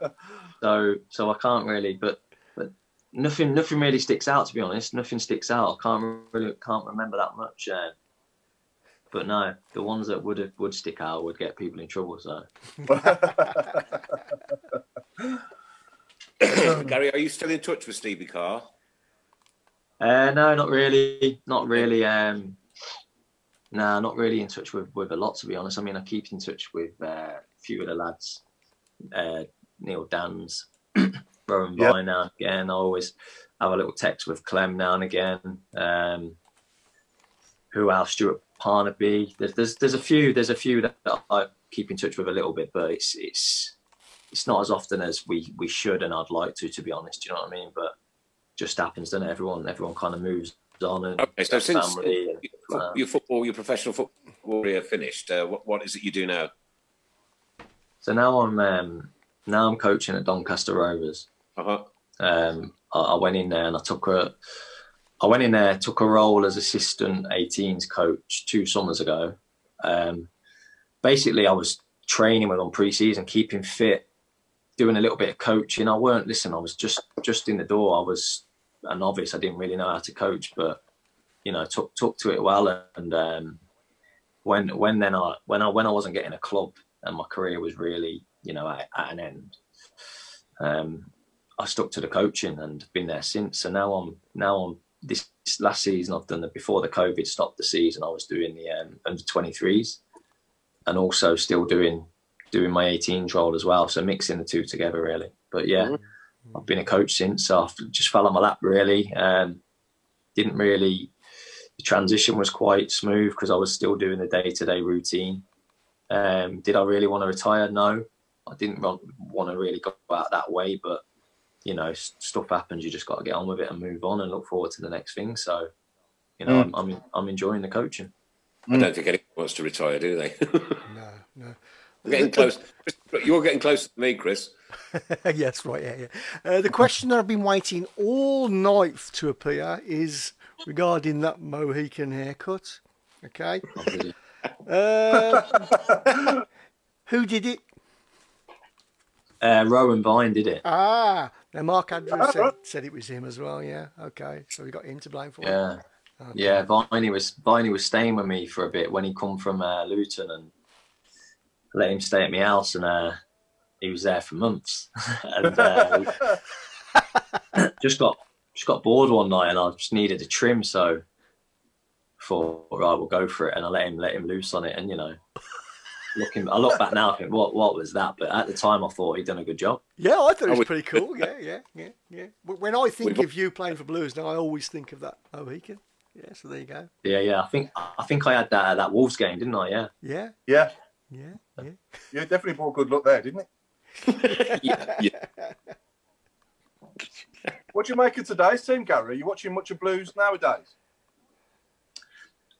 D: so so I can't really, but but nothing nothing really sticks out to be honest. Nothing sticks out. I can't really can't remember that much. Uh, but no, the ones that would have would stick out would get people in trouble. So
B: Gary, are you still in touch with Stevie Carr?
D: Uh, no, not really, not really. Um, no, not really in touch with with a lot to be honest. I mean, I keep in touch with uh, a few of the lads, uh, Neil Danns, Rowan
C: Yeah.
D: Vine now and again. I always have a little text with Clem now and again. Um, who else? Stuart Parnaby. There's, there's there's a few there's a few that I keep in touch with a little bit, but it's it's it's not as often as we we should and I'd like to, to be honest. Do you know what I mean? But just happens, then everyone everyone kind of moves on and
B: okay. So since
D: and,
B: uh, your football, your professional football career finished, uh, what what is it you do now?
D: So now I'm um, now I'm coaching at Doncaster Rovers.
B: Uh-huh.
D: Um, I, I went in there and I took a I went in there, took a role as assistant 18s coach two summers ago. Um, basically, I was training with them pre-season, keeping fit, doing a little bit of coaching. I weren't listen. I was just just in the door. I was a novice. I didn't really know how to coach, but you know, took took to it well. And um, when when then I when I when I wasn't getting a club and my career was really you know at, at an end, um, I stuck to the coaching and been there since. So now I'm now I'm this last season I've done the before the COVID stopped the season. I was doing the um, under 23s and also still doing doing my 18s role as well. So mixing the two together really. But yeah, mm-hmm. I've been a coach since. So I've just fell on my lap really. Um, didn't really. The transition was quite smooth because I was still doing the day to day routine. Um, did I really want to retire? No, I didn't want to really go out that way, but you know, stuff happens. You just got to get on with it and move on and look forward to the next thing. So, you know, mm. I'm, I'm, I'm enjoying the coaching.
B: I don't think anyone wants to retire, do they?
A: no, no.
B: We're getting close. You're getting close to me, Chris.
A: yes, right. Yeah, yeah. Uh, the question that I've been waiting all night to appear is regarding that Mohican haircut. Okay. uh, who did it?
D: Uh, Rowan Vine did it.
A: Ah, now Mark Andrews said, said, it was him as well. Yeah. Okay. So we got him to blame for
D: yeah.
A: it.
D: Okay. Yeah. Viney was Viney was staying with me for a bit when he come from uh, Luton and let him stay at my house and uh, he was there for months and uh, just got just got bored one night and I just needed a trim so thought right we'll go for it and I let him let him loose on it and you know looking, I look back now, I think, what what was that? But at the time, I thought he'd done a good job.
A: Yeah, I thought it was pretty cool. Yeah, yeah, yeah, yeah. When I think of you playing for Blues, now I always think of that Mohican. Yeah, so there you go.
D: Yeah, yeah. I think I think I had that that Wolves game, didn't I? Yeah.
A: Yeah.
C: Yeah.
A: Yeah. Yeah.
C: You definitely brought good luck there, didn't
B: it? yeah. yeah.
C: what do you make of today's team, Gary? Are you watching much of Blues nowadays?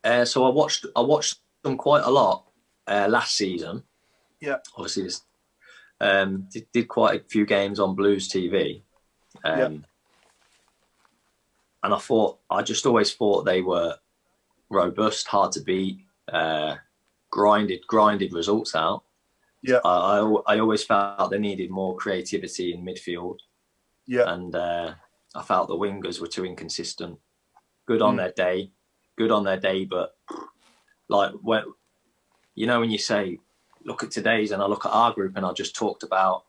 D: Uh, so I watched I watched them quite a lot uh, last season.
C: Yeah.
D: Obviously, this, um, did, did, quite a few games on Blues TV. Um, yeah. And I thought, I just always thought they were robust, hard to beat, uh, grinded, grinded results out.
C: Yeah.
D: I, I, I always felt they needed more creativity in midfield.
C: Yeah.
D: And uh, I felt the wingers were too inconsistent. Good on mm. their day, good on their day, but like when you know, when you say, look at today's, and I look at our group, and I just talked about,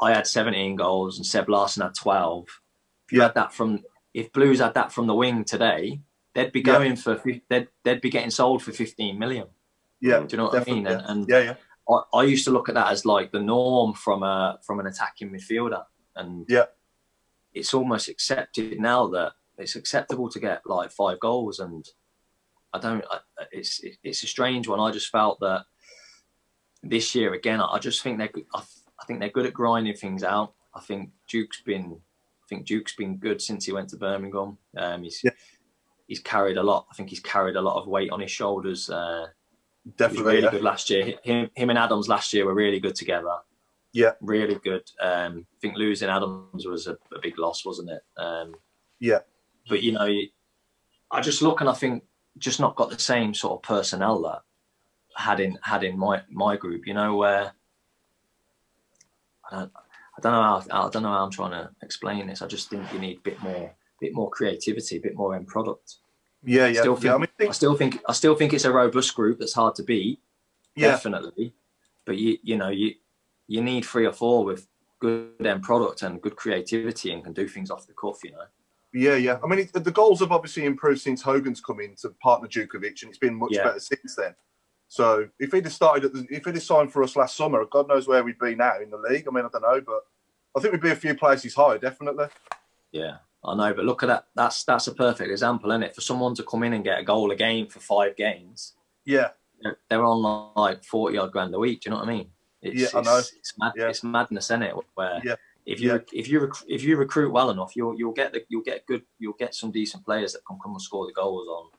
D: I had 17 goals and Seb Larsson had 12. If you yeah. had that from, if Blues had that from the wing today, they'd be going yeah. for, they'd, they'd be getting sold for 15 million.
C: Yeah.
D: Do you know what I mean?
C: And,
D: and
C: yeah, yeah.
D: I, I, used to look at that as like the norm from a from an attacking midfielder, and
C: yeah,
D: it's almost accepted now that it's acceptable to get like five goals, and I don't. I, it's it's a strange one. I just felt that this year again. I just think they're. I, I think they're good at grinding things out. I think Duke's been. I think Duke's been good since he went to Birmingham. Um, he's yeah. he's carried a lot. I think he's carried a lot of weight on his shoulders. Uh,
C: Definitely
D: really
C: yeah.
D: good last year. Him, him and Adams last year were really good together.
C: Yeah,
D: really good. Um, I think losing Adams was a, a big loss, wasn't it? Um,
C: yeah,
D: but you know, I just look and I think just not got the same sort of personnel that had in had in my my group. You know where I don't I don't know how I don't know how I'm trying to explain this. I just think you need a bit more bit more creativity, a bit more end product.
C: Yeah, yeah.
D: Still think,
C: yeah,
D: I, mean, think... I still think I still think it's a robust group that's hard to beat.
C: Yeah.
D: Definitely, but you you know you you need three or four with good end product and good creativity and can do things off the cuff. You know.
C: Yeah, yeah. I mean, it, the goals have obviously improved since Hogan's come in to partner Jutkiewicz, and it's been much yeah. better since then. So if he'd have started, the, if he'd have signed for us last summer, God knows where we'd be now in the league. I mean, I don't know, but I think we'd be a few places higher, definitely.
D: Yeah, I know, but look at that. That's that's a perfect example, isn't it? For someone to come in and get a goal a game for five games,
C: Yeah,
D: they're, they're on like forty odd grand a week. Do you know what I mean? It's,
C: Yeah, I know.
D: It's, mad,
C: Yeah.
D: it's madness, isn't it? Where
C: Yeah.
D: if you
C: Yeah.
D: if you rec- if you recruit well enough, you'll you'll get the, you'll get good you'll get some decent players that can come and score the goals on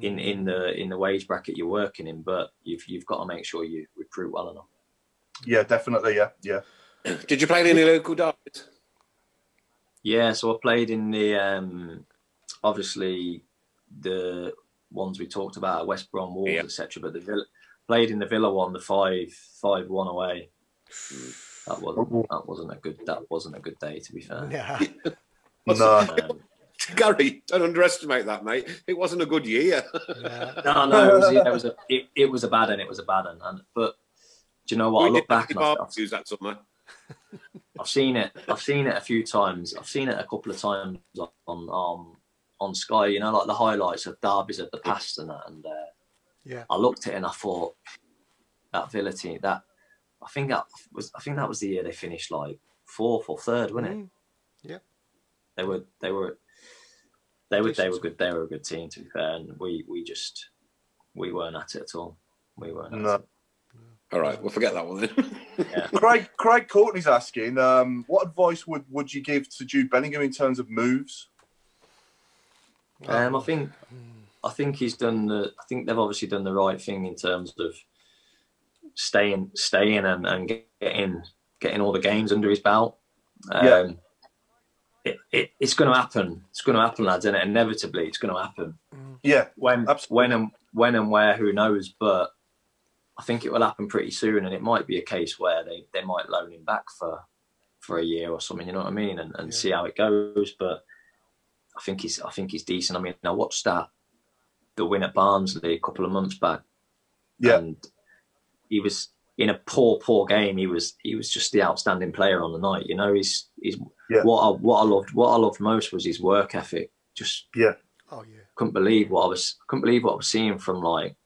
D: in hmm. in the in the wage bracket you're working in. But you've you've got to make sure you recruit well enough.
C: yeah, definitely. Yeah, yeah.
B: Did you play any local derbies?
D: Yeah, so I played in the um, obviously the ones we talked about, West Brom, Wolves,
B: Yeah.
D: etc. But the Villa, played in the Villa one, the five five one away. That wasn't that wasn't a good that wasn't a good day to be fair.
A: Yeah.
C: No,
D: Um,
B: Gary, don't underestimate that, mate. It wasn't a good year.
A: yeah.
D: no, no, it was, it was a it, it was a bad and It was a bad one. And but do you know what? I look back
B: many
D: and I've,
B: that summer.
D: I've seen it. I've seen it a few times. I've seen it a couple of times on um on Sky. You know, like the highlights of derbies of the past and that. And uh,
A: Yeah.
D: I looked at it and I thought that Villa team. That I think that was. I think that was the year they finished like fourth or third, wasn't it?
A: Mm. Yeah.
D: They were. They were. They were. They were good. They were a good team to be fair, and we we just we weren't at it at all. We weren't. At
C: No.
D: It.
B: All right, we'll forget that one then.
C: Craig Craig Courtney's asking, um, what advice would, would you give to Jude Bellingham in terms of moves?
D: Um, I think I think he's done the. I think they've obviously done the right thing in terms of staying, staying, and, and getting getting all the games under his belt. Um,
C: Yeah.
D: It, it, it's going to happen. It's going to happen, lads, and inevitably, it's going to happen.
C: Yeah,
D: When,
C: Absolutely.
D: when, and when and where, who knows? But I think it will happen pretty soon, and it might be a case where they, they might loan him back for for a year or something. You know what I mean? And, and
A: Yeah.
D: see how it goes. But I think he's I think he's decent. I mean, I watched that the win at Barnsley a couple of months back.
C: Yeah.
D: and he was in a poor poor game. He was he was just the outstanding player on the night. You know, he's he's
C: Yeah.
D: what I what I loved what I loved most was his work ethic. Just yeah.
A: Oh yeah.
D: couldn't believe what I was couldn't believe what I was seeing from like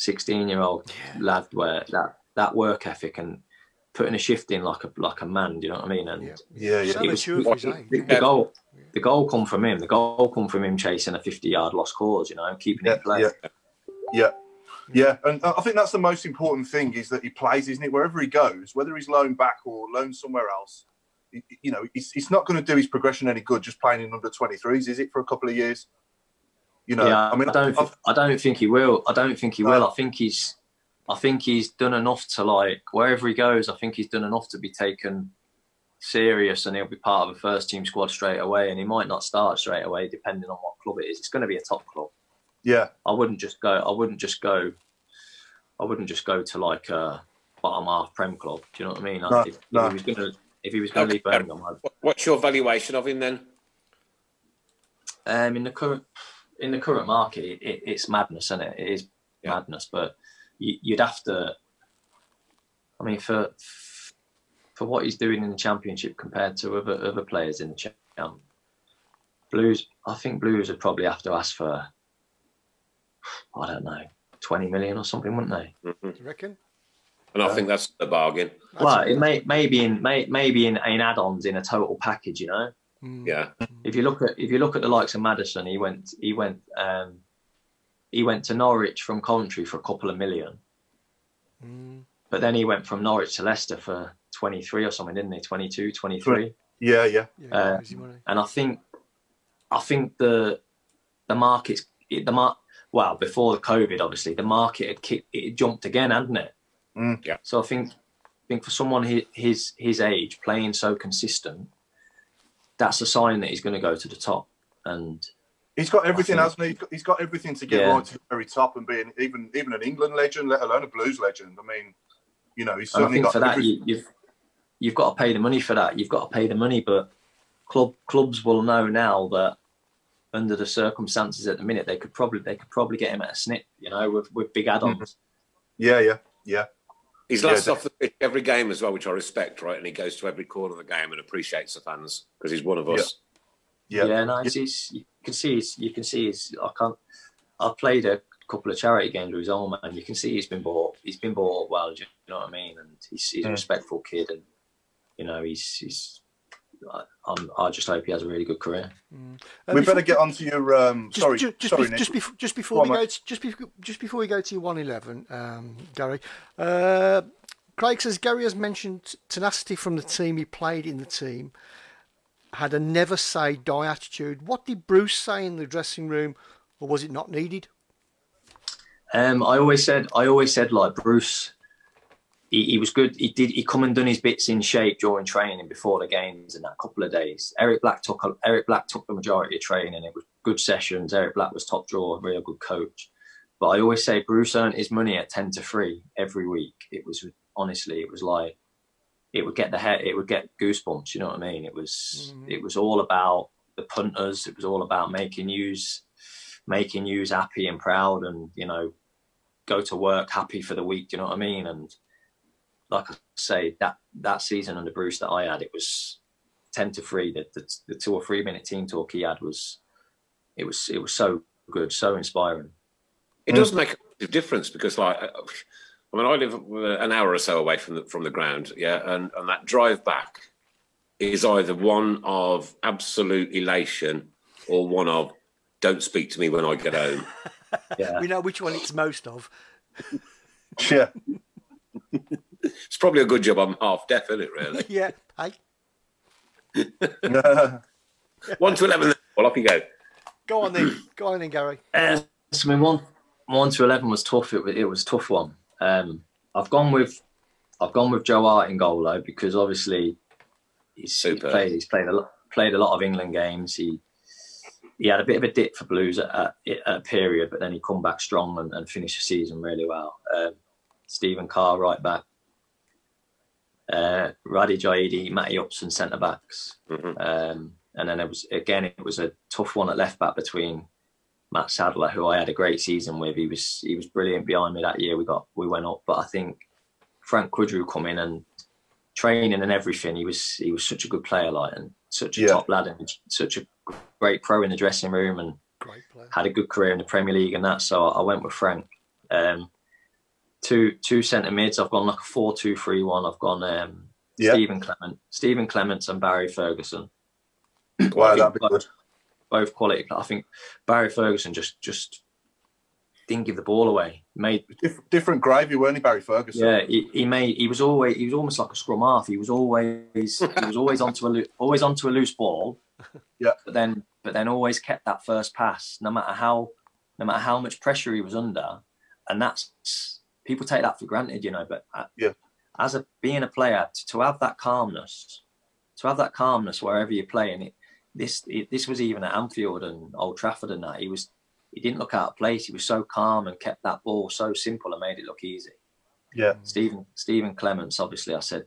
D: sixteen year old
A: Yeah.
D: lad where that that work ethic and putting a shift in like a like a man. Do you know what I mean? And
A: Yeah.
C: yeah, yeah.
D: It was-
A: mature for his
B: it-
A: age.
D: the, the goal the goal come from him. The goal come from him chasing a fifty yard lost cause. You know, keeping
C: Yeah,
D: it play.
C: yeah. Yeah, yeah, and I think that's the most important thing is that he plays, isn't it? Wherever he goes, whether he's loaned back or loaned somewhere else, you know, it's, it's not going to do his progression any good just playing in under 23s, is it, for a couple of years? You know,
D: yeah,
C: I mean, I
D: don't,
C: I've-
D: I don't think he will. I don't think he
C: No.
D: will. I think he's, I think he's done enough to like wherever he goes. I think he's done enough to be taken serious, and he'll be part of a first team squad straight away. And he might not start straight away, depending on what club it is. It's going to be a top club.
C: yeah,
D: I wouldn't just go. I wouldn't just go. I wouldn't just go to like a bottom half prem club. Do you know what I mean?
C: No,
D: if, if
C: no.
D: he was going to, if he was going to leave
B: Okay.
D: Birmingham, I'd,
B: What's your valuation of him then?
D: Um, in the current in the current market, it, it, it's madness, isn't it? It is
B: Yeah.
D: madness, but you, you'd have to. I mean, for for what he's doing in the championship compared to other other players in the champ, Blues. I think Blues would probably have to ask for. I don't know, twenty million or something, wouldn't they?
B: Mhm.
A: Do you reckon?
B: And I think that's a bargain.
D: Well, it may maybe in may, maybe in, in add-ons in a total package, you know.
A: Mm.
B: Yeah.
D: if you look at if you look at the likes of Maddison, he went he went um, he went to Norwich from Coventry for a couple of million,
A: Mm.
D: but then he went from Norwich to Leicester for 23 or something, didn't he? 22, 23.
C: yeah, yeah,
A: Yeah.
D: Uh,
A: crazy money.
D: And I think I think the the market's the mar- well before the COVID, obviously the market had kicked, it jumped again, hadn't it?
C: Mm.
B: Yeah.
D: So I think I think for someone his his, his age playing so consistent, that's a sign that he's going to go to the top. And
C: He's got everything,
D: I
C: hasn't he? He's got, he's got everything to get
D: Yeah.
C: right to the very top and being even even an England legend, let alone a Blues legend. I mean, you know, he's certainly
D: think
C: got
D: for that,
C: every-
D: you, you've you've got to pay the money for that. You've got to pay the money, but club clubs will know now that under the circumstances at the minute, they could probably they could probably get him at a snip, you know, with with big add-ons. Mm-hmm.
C: yeah, yeah, yeah,
B: He's
C: Yeah,
B: last
C: de-
B: off the pitch every game as well, which I respect, right? And he goes to every corner of the game and appreciates the fans because he's one of us.
C: yeah.
D: Yeah, no, it's, it's, you can see he's, you can see he's, I can't. I've played a couple of charity games with his own man. You can see he's been bought. He's been bought well. Do you know what I mean? And he's, he's a
C: Mm.
D: respectful kid, and you know he's he's I, I just hope he has a really good career.
A: Mm.
C: We better get on to your. Um, just, sorry,
A: just, just,
C: sorry,
A: be, just, before, just before we go, to, just before just before we go to your one eleven, um, Gary. Uh, Craig says Gary has mentioned tenacity from the team. He played in the team, had a never say die attitude. What did Bruce say in the dressing room, or was it not needed?
D: Um, I always said, I always said, like Bruce, he, he, was good. He did. He come and done his bits in shape during training before the games and that couple of days. Eric Black took Eric Black took the majority of training. It was good sessions. Eric Black was top draw, a real good coach. But I always say Bruce earned his money at ten to three every week. It was honestly, it was like it would get the head, it would get goosebumps. You know what I mean? It was mm-hmm. it was all about the punters. It was all about making use, making use happy and proud, and you know, go to work happy for the week. You know what I mean? And like I say, that that season under Bruce that I had, it was ten to three. The, the, the two or three minute team talk he had was, it was it was so good, so inspiring.
B: It does make a difference because, like, uh, I mean, I live an hour or so away from the from the ground, yeah, and and that drive back is either one of absolute elation or one of don't speak to me when I get home.
A: yeah. We know which one it's most of.
C: Yeah
B: it's probably a good job I'm half deaf, isn't it? Really?
A: yeah. Hi.
B: one to eleven. Well, off you go.
A: Go on then. Go on then, Gary.
D: Uh, so I mean, one one to eleven was tough. It, it was a tough one. Um, I've gone with I've gone with Joe Hart in goal though because obviously he's, Super. he's played he's played a lot played a lot of England games. He he had a bit of a dip for Blues at, at, at a period, but then he come back strong and, and finished the season really well. Um, Stephen Carr right back, uh, Radhi Jaidi, Matty Upson centre backs, mm-hmm. um, and then it was again it was a tough one at left back between Matt Sadler, who I had a great season with. He was he was brilliant behind me that year. We got we went up, but I think Franck Queudrue come in and training and everything. He was he was such a good player, like and such a yeah. top lad and such a great pro in the dressing room and had a good career in the Premier League and that. So I went with Franck. Um, two two centre mids. I've gone like a four two three one. I've gone um, yeah. Stephen Clemence, Stephen Clemence, and Barry Ferguson.
C: Wow, that'd be good.
D: Both quality. I think Barry Ferguson just just didn't give the ball away. Made
C: different, different gravy, weren't he, Barry Ferguson?
D: Yeah, he, he, made. He was always. He was almost like a scrum half. He was always. he was always onto a always onto a loose ball.
C: Yeah.
D: But then, but then always kept that first pass, no matter how, no matter how much pressure he was under, and that's people take that for granted, you know. But uh,
C: yeah,
D: as a being a player, to, to, have that calmness, to have that calmness wherever you're playing, it this it, this was even at Anfield and Old Trafford and that he was he didn't look out of place. He was so calm and kept that ball so simple and made it look easy.
C: Yeah,
D: Stephen Stephen Clemence, obviously, I said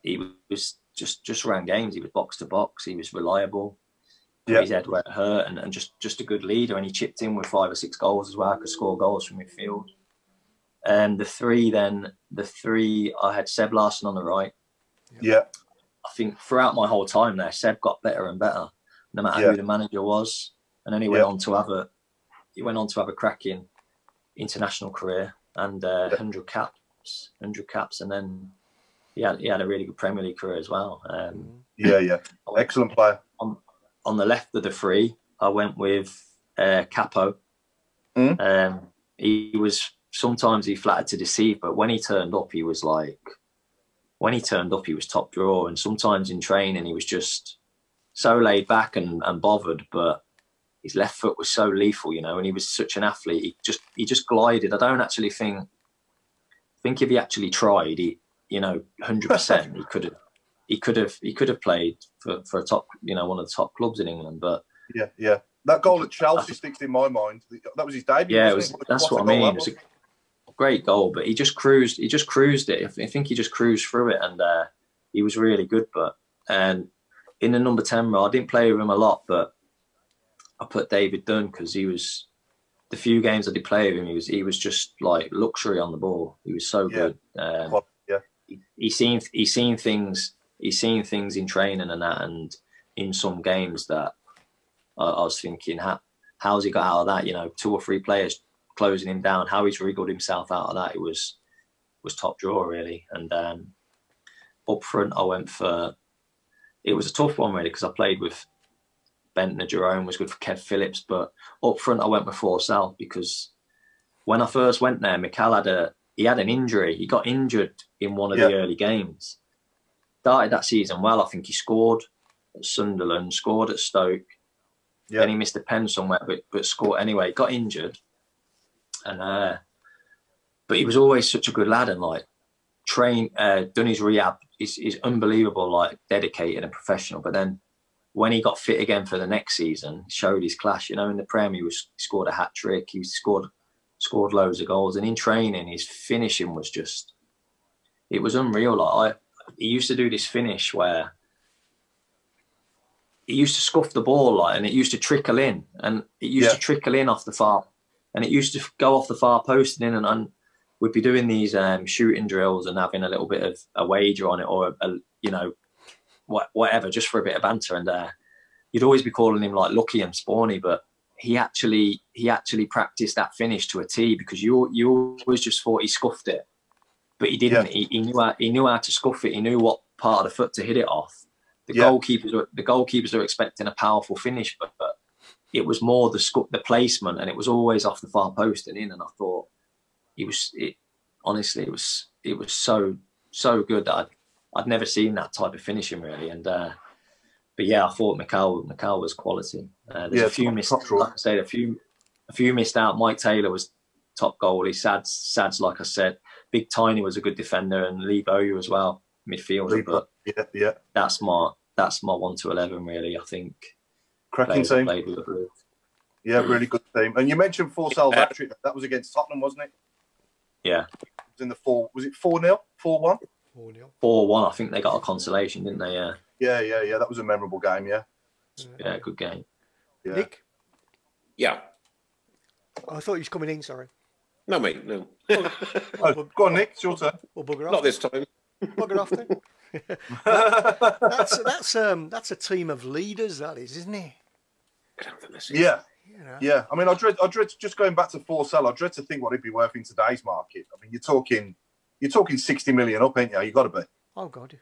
D: he was just just around games. He was box to box. He was reliable. Yeah. His head it hurt and, and just just a good leader. And he chipped in with five or six goals as well. Could score goals from midfield. And um, the three then, the three, I had Seb Larsson on the right.
C: Yeah.
D: I think throughout my whole time there, Seb got better and better, no matter yeah. who the manager was. And then he went yeah. on to have a, he went on to have a cracking international career and uh, yeah. 100 caps, 100 caps. And then he had, he had a really good Premier League career as well. Um,
C: yeah, yeah. Excellent player.
D: On, on the left of the three, I went with uh, Kapo.
C: Mm.
D: Um, he was sometimes he flattered to deceive, but when he turned up, he was like, when he turned up, he was top drawer. And sometimes in training, he was just so laid back and, and bothered, but his left foot was so lethal, you know, and he was such an athlete. He just, he just glided. I don't actually think, think if he actually tried, he, you know, hundred percent, he could have, he could have, he could have played for, for a top, you know, one of the top clubs in England, but
C: yeah, yeah. That goal at Chelsea sticks in my mind. That was his debut.
D: Yeah, was, that's what, what I mean. It was, a, great goal, but he just cruised. He just cruised it. I think he just cruised through it, and uh, he was really good. But and in the number ten role, I didn't play with him a lot, but I put David Dunn because he was the few games I did play with him. He was he was just like luxury on the ball. He was so good.
C: Um, well, yeah,
D: he, he seen he seen things. He's seen things in training and that, and in some games that I, I was thinking, how how's he got out of that? You know, two or three players closing him down, how he's wriggled himself out of that, it was was top draw really. And um, up front, I went for it was a tough one really because I played with Bendtner, Jerome was good for Kev Phillips, but up front I went with Forssell because when I first went there, Mikael had a he had an injury. He got injured in one of the early games. Started that season well. I think he scored at Sunderland, scored at Stoke. Yeah. Then he missed a pen somewhere, but but scored anyway. Got injured, and uh, but he was always such a good lad and like train uh, done his rehab. He's, he's unbelievable, like dedicated and professional. But then when he got fit again for the next season, showed his class. You know, in the Prem, he was he scored a hat trick. He scored scored loads of goals, and in training, his finishing was just it was unreal. Like I, he used to do this finish where he used to scuff the ball like, and it used to trickle in, and it used yeah. to trickle in off the far, and it used to go off the far post and in, and, and we'd be doing these um, shooting drills and having a little bit of a wager on it, or a, a, you know, what, whatever, just for a bit of banter. And uh, you'd always be calling him like Lucky and Spawny, but he actually he actually practiced that finish to a T because you you always just thought he scuffed it, but he didn't. Yeah. He, he, knew how, he knew how to scuff it. He knew what part of the foot to hit it off. The yeah. goalkeepers are, the goalkeepers are expecting a powerful finish, but, but it was more the the placement, and it was always off the far post and in. And I thought it was it, honestly it was it was so so good that I'd, I'd never seen that type of finishing really, and. uh but yeah, I thought Mikael Mikael was quality. Uh, there's yeah, a few missed, like I said, a few a few missed out. Maik Taylor was top goalie. Sads Sads, like I said, Big Tiny was a good defender, and Lee Bowyer as well, midfielder. Lee, but
C: yeah, yeah,
D: that's my that's my one to eleven really. I think
C: cracking team. Yeah, really good team. And you mentioned Forssell's hat trick. That was against Tottenham, wasn't it?
D: Yeah.
C: It was in the four. Was it four 0 Four one.
A: Four 0
D: Four one. I think they got a consolation, didn't they? Yeah.
C: Yeah, yeah, yeah. That was a memorable game. Yeah.
D: Yeah, good game.
A: Yeah. Nick.
B: Yeah.
A: I thought he was coming in. Sorry.
B: No, mate. No.
C: oh, oh, go on, Nick. It's your turn.
A: We'll bugger off.
B: Not this time.
A: Bugger off then. that, that's that's um that's a team of leaders. That is, isn't it?
C: Yeah. You know. Yeah, I mean, I dread, I dread just going back to Forssell. I dread to think what it'd be worth in today's market. I mean, you're talking, you're talking sixty million up, ain't you? You got to be.
A: Oh God.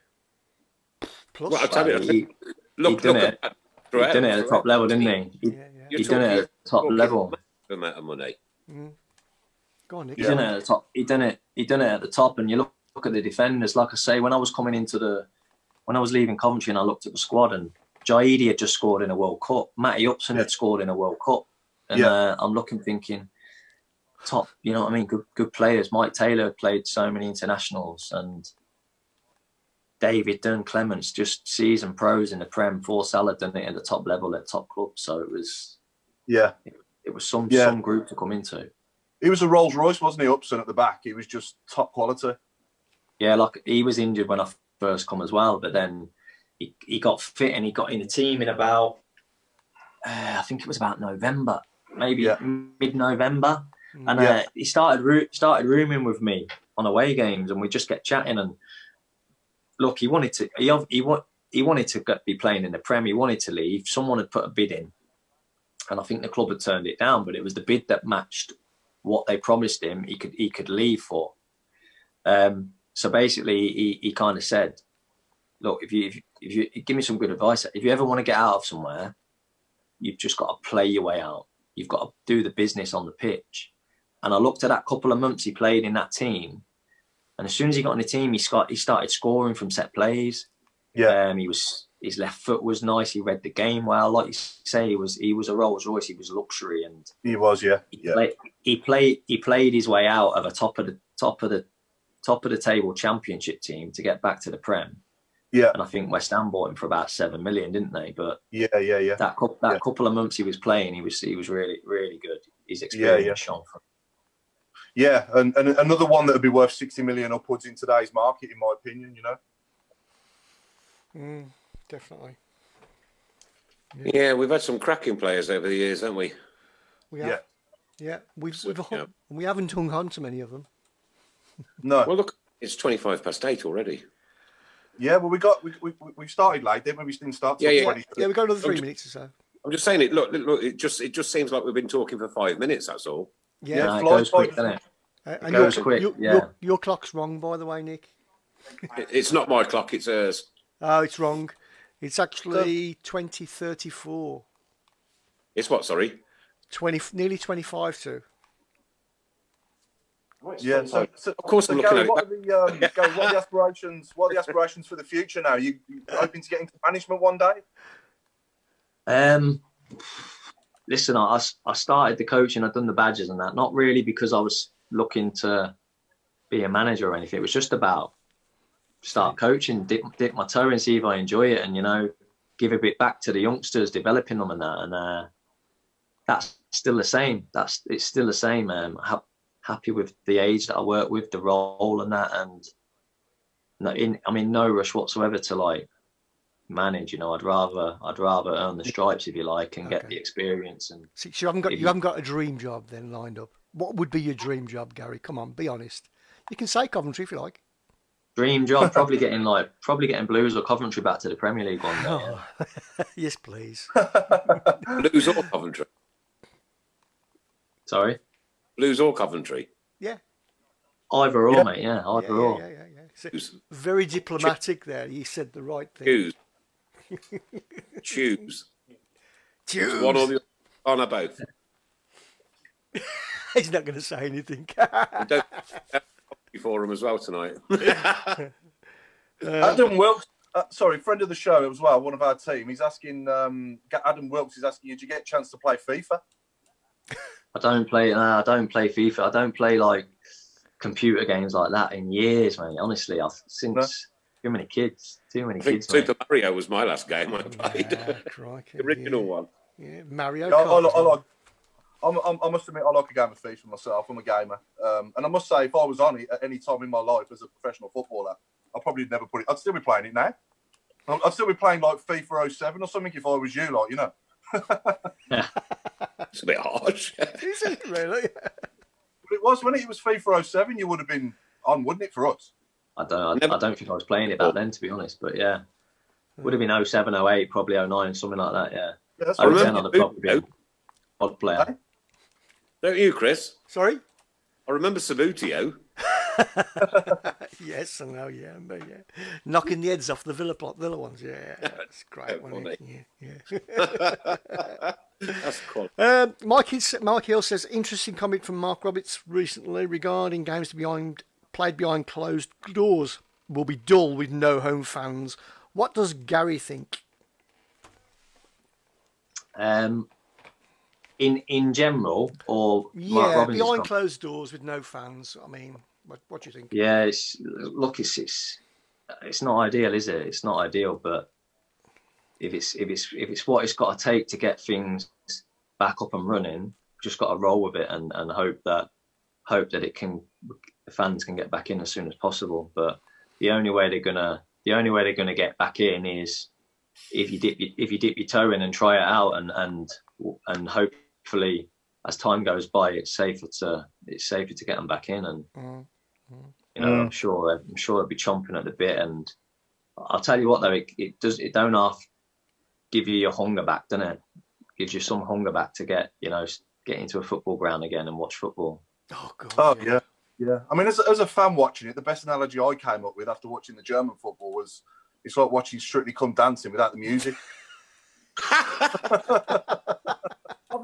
B: Plus, well, I'll tell you,
D: he, look, he done it. At, he done it at the top level, didn't he? He, yeah, yeah. he done it at the top level.
B: Amount of money.
A: Mm. Go on, Nick.
D: He done it at the top. He done it. He done it at the top, and you look, look at the defenders. Like I say, when I was coming into the, when I was leaving Coventry, and I looked at the squad, and Jaidi had just scored in a World Cup. Matty Upson had scored in a World Cup, and yeah. uh, I'm looking, thinking, top. You know what I mean? Good, good players. Maik Taylor played so many internationals, and David Dunn Clemence, just season pros in the Prem. Forssell had done it at the top level at top club, so it was
C: yeah,
D: it, it was some yeah. some group to come into.
C: He was a Rolls Royce, wasn't he? Upson at the back, he was just top quality.
D: Yeah, like he was injured when I first come as well, but then he, he got fit and he got in the team in about uh, I think it was about November, maybe yeah. mid November, mm. and yeah. uh, he started started rooming with me on away games, and we just get chatting and look, he wanted to. He he want he wanted to be playing in the Prem. He wanted to leave. Someone had put a bid in, and I think the club had turned it down. But it was the bid that matched what they promised him. He could he could leave for. Um, so basically, he he kind of said, "Look, if you, if you if you give me some good advice, if you ever want to get out of somewhere, you've just got to play your way out. You've got to do the business on the pitch." And I looked at that couple of months he played in that team, and as soon as he got in the team, he, got, he started scoring from set plays.
C: Yeah,
D: um, he was his left foot was nice. He read the game well. Like you say, he was he was a Rolls Royce. He was luxury, and
C: he was yeah.
D: He
C: yeah.
D: Played, he played he played his way out of a top of the top of the top of the table championship team to get back to the Prem.
C: Yeah,
D: and I think West Ham bought him for about seven million, didn't they? But
C: yeah, yeah, yeah.
D: That couple, that
C: yeah.
D: couple of months he was playing, he was he was really really good. His experience yeah, yeah. shone from
C: yeah, and, and another one that would be worth sixty million upwards in today's market, in my opinion. You know.
A: Mm, definitely.
B: Yeah. yeah. we've had some cracking players over the years, haven't we?
A: We have. Yeah. Yeah, we've we've yeah. we haven't hung on to many of them.
C: No.
B: Well, look, it's twenty five past eight already.
C: Yeah, well, we got we we, we started late, didn't we? We didn't start.
B: Yeah, yeah.
A: Yeah, we got another 3 minutes or so.
B: I'm just saying it. Look, look, it just it just seems like we've been talking for five minutes. That's all.
A: Yeah, yeah
D: it goes quick, doesn't it?
A: Uh, it goes your, quick. Your, yeah. Your, your, clock's wrong, by the way, Nick.
B: it's not my clock; it's hers.
A: Oh, it's wrong. It's actually so, 2034.
B: It's what, sorry?
A: 20, nearly 25 to.
C: Yeah, so, so, of course, so Gary, what, are the, um, Gary, what are the aspirations? What are the aspirations for the future now? You, you hoping to get into management one day?
D: Um, listen, I, I started the coaching, I've done the badges and that, not really because I was looking to be a manager or anything. It was just about start coaching, dip, dip my toe and see if I enjoy it, and you know, give a bit back to the youngsters, developing them and that. And uh, that's still the same. That's it's still the same. Um, ha- happy with the age that I work with, the role and that, and no, in I mean, no rush whatsoever to like manage. You know, I'd rather I'd rather earn the stripes if you like and okay. get the experience. And
A: so you haven't got you, you haven't got a dream job then lined up. What would be your dream job, Gary? Come on, be honest. You can say Coventry if you like.
D: Dream job, probably getting like probably getting Blues or Coventry back to the Premier League one day.
A: Yeah. Oh, yes, please.
B: Blues or Coventry.
D: Sorry.
B: Blues or Coventry.
A: Yeah.
D: Either or, yeah. mate. Yeah, either
A: yeah,
D: or.
A: Yeah, yeah, yeah. So, very diplomatic there. You said the right thing.
B: Choose. Choose.
A: Choose.
B: One or the other. Oh, both.
A: He's not going to say anything.
B: don't for him as well tonight.
C: uh, Adam Wilkes, uh, sorry, friend of the show as well, one of our team. He's asking. Um, Adam Wilkes is asking you, did you get a chance to play FIFA?
D: I don't play. Uh, I don't play FIFA. I don't play like computer games like that in years, mate. Honestly, I've since no. too many kids. Too many i kids.
B: Super mate. Mario was my last game I played. Yeah, crikey, the original
A: yeah.
B: one.
A: Yeah, Mario.
C: I, I, I, like, I'm, i must admit, I like a game of FIFA myself. I'm a gamer, um, and I must say, if I was on it at any time in my life as a professional footballer, I probably never put it. I'd still be playing it now. I'd still be playing like FIFA 07 or something if I was you, like you know.
B: it's a bit harsh.
A: Is it really?
C: But it was when it was FIFA 07. You would have been on, wouldn't it, for us?
D: I don't. I, I don't think I was playing it back then, to be honest. But yeah, would have been 07, 08, probably 09, something like that. Yeah. yeah I remember. I'd probably been odd player.
B: Don't you, Chris?
A: Sorry?
B: I remember Subbuteo.
A: yes, I know, yeah, but yeah, knocking the heads off the Villa plot, Villa ones, yeah, that's great, wasn't? Yeah,
B: yeah. that's cool.
A: Um, Mike, Mike Hill says interesting comment from Mark Roberts recently regarding games to behind played behind closed doors will be dull with no home fans. What does Gary think?
D: Um, in in general, or
A: yeah, behind closed doors with no fans. I mean, what, what do you think?
D: Yeah, it's look, it's it's it's not ideal, is it? It's not ideal, but if it's if it's if it's what it's got to take to get things back up and running, just got to roll with it and and hope that hope that it can the fans can get back in as soon as possible. But the only way they're gonna the only way they're gonna get back in is if you dip if you dip your toe in and try it out and and and hopefully as time goes by, it's safer to it's safer to get them back in, and mm. You know, mm. I'm sure I'm sure they'll be chomping at the bit. And I'll tell you what though, it, it does it don't half give you your hunger back, doesn't it? Gives you some hunger back to get you know get into a football ground again and watch football.
A: Oh god.
C: Oh yeah. Yeah, I mean, as, as a fan watching it, the best analogy I came up with after watching the German football was it's like watching Strictly Come Dancing without the music.
B: I've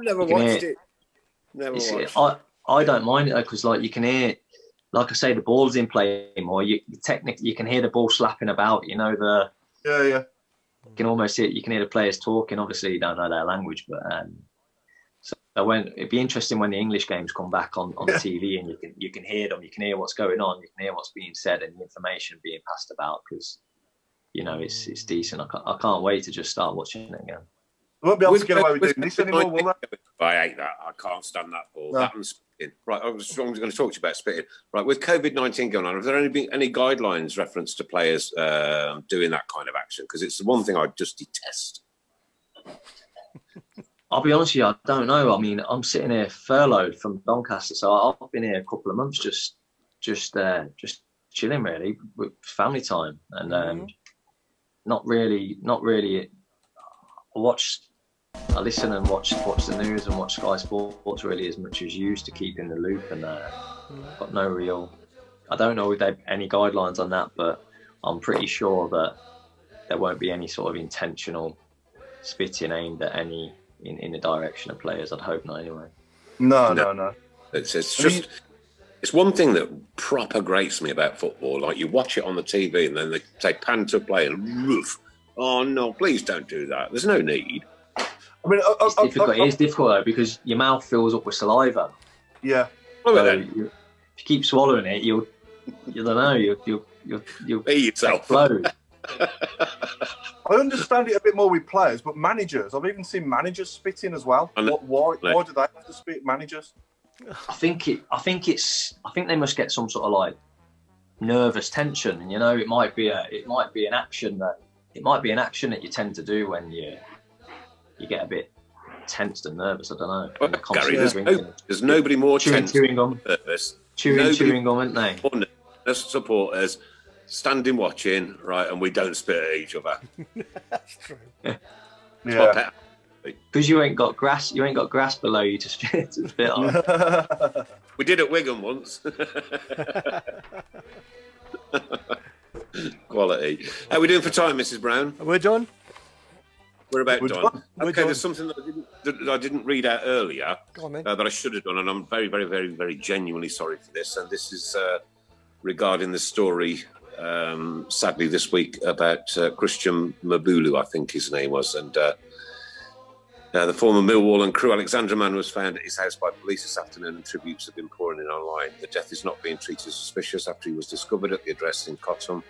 B: never watched hear, it. Never watched. I,
D: I don't mind it because like you can hear, like I say, the ball's in play more. You technically you can hear the ball slapping about. You know the.
C: Yeah, yeah.
D: You can almost hear. You can hear the players talking. Obviously, you don't know their language, but um, so when it'd be interesting when the English games come back on, on the TV and you can you can hear them. You can hear what's going on. You can hear what's being said and the information being passed about because you know it's it's decent. I can't, I can't wait to just start watching it again.
C: We won't be able to get away with doing this anymore, will they?
B: I hate that. I can't stand that ball. No. That and spitting. Right, I was, I was going to talk to you about spitting. Right, with COVID 19 going on, have there any been any guidelines reference to players uh, doing that kind of action? Because it's the one thing I just detest.
D: I'll be honest with you, I don't know. I mean, I'm sitting here furloughed from Doncaster, so I've been here a couple of months just just uh, just chilling really with family time and um, mm-hmm. not really not really I watched I listen and watch watch the news and watch Sky Sports really as much as used to keep in the loop and uh, got no real. I don't know if they have any guidelines on that, but I'm pretty sure that there won't be any sort of intentional spitting aimed at any in, in the direction of players. I'd hope not, anyway.
C: No, no, no.
B: It's, it's just it's one thing that proper grates me about football. Like you watch it on the TV and then they say pan to play and roof. Oh no, please don't do that. There's no need.
C: I mean, uh,
D: it's,
C: uh,
D: difficult.
C: uh,
D: it is difficult though because your mouth fills up with saliva.
C: yeah.
D: So
B: then,
D: you, if you keep swallowing it, you'll you don't know you'll you'll you'll, you'll
B: be yourself.
D: explode.
C: I understand it a bit more with players, but managers, I've even seen managers spitting as well.
B: And
C: What, why,
B: like-
C: why do they have to spit, managers?
D: I think it. I think it's. I think they must get some sort of like nervous tension, and you know, it might be a. It might be an action that. It might be an action that you tend to do when you you get a bit tensed and nervous. I don't know.
B: Well, Gary, there's, no, there's nobody more
D: chewing
B: tense
D: chewing gum,
B: than nervous.
D: chewing
B: Nobody-
D: chewing gum, aren't they?
B: Or nervous supporters standing watching, right, and we don't spit at each other.
A: That's true.
B: It's my
C: Yeah.
B: pet.
D: Because you ain't got grass. You ain't got grass below you to spit to spit on.
B: We did at Wigan once. Quality. How are we doing for time, Mrs. Brown?
A: We're done.
B: We're about
C: We're
B: done.
C: done.
A: We're
B: Okay,
A: done.
B: there's something that I, didn't, that I didn't read out earlier
A: Go on
B: uh, that I should have done, and I'm very, very, very, very genuinely sorry for this. And this is uh, regarding the story, um, sadly, this week about uh, Christian Mbulu, I think his name was, and uh, uh, the former Millwall and Crewe Alexandra man was found at his house by police this afternoon, and tributes have been pouring in online. The death is not being treated as suspicious after he was discovered at the address in Cottam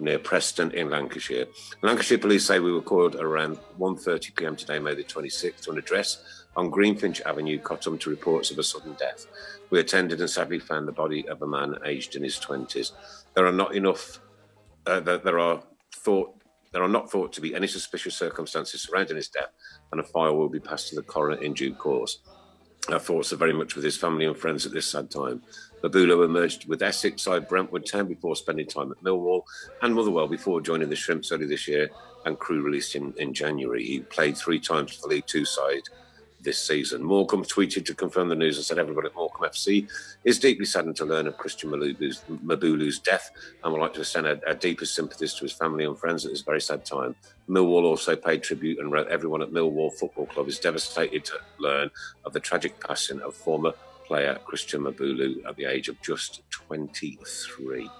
B: near Preston in Lancashire. Lancashire police say we were called around 1.30 p.m. today, May the 26th, to an address on Greenfinch Avenue, Cottam, to reports of a sudden death. We attended and sadly found the body of a man aged in his 20s. There are not enough, uh, there, there are thought, there are not thought to be any suspicious circumstances surrounding his death, and a file will be passed to the coroner in due course. Our thoughts are very much with his family and friends at this sad time. Mbulu emerged with Essex side Brentwood Town before spending time at Millwall and Motherwell before joining the Shrimps early this year and Crewe released him in January. He played three times for the League Two side this season. Morecambe tweeted to confirm the news and said everybody at Morecambe FC is deeply saddened to learn of Christian Mbulu's, Mbulu's death and would like to extend our, our deepest sympathies to his family and friends at this very sad time. Millwall also paid tribute and wrote everyone at Millwall Football Club is devastated to learn of the tragic passing of former player Christian Mbulu at the age of just 23.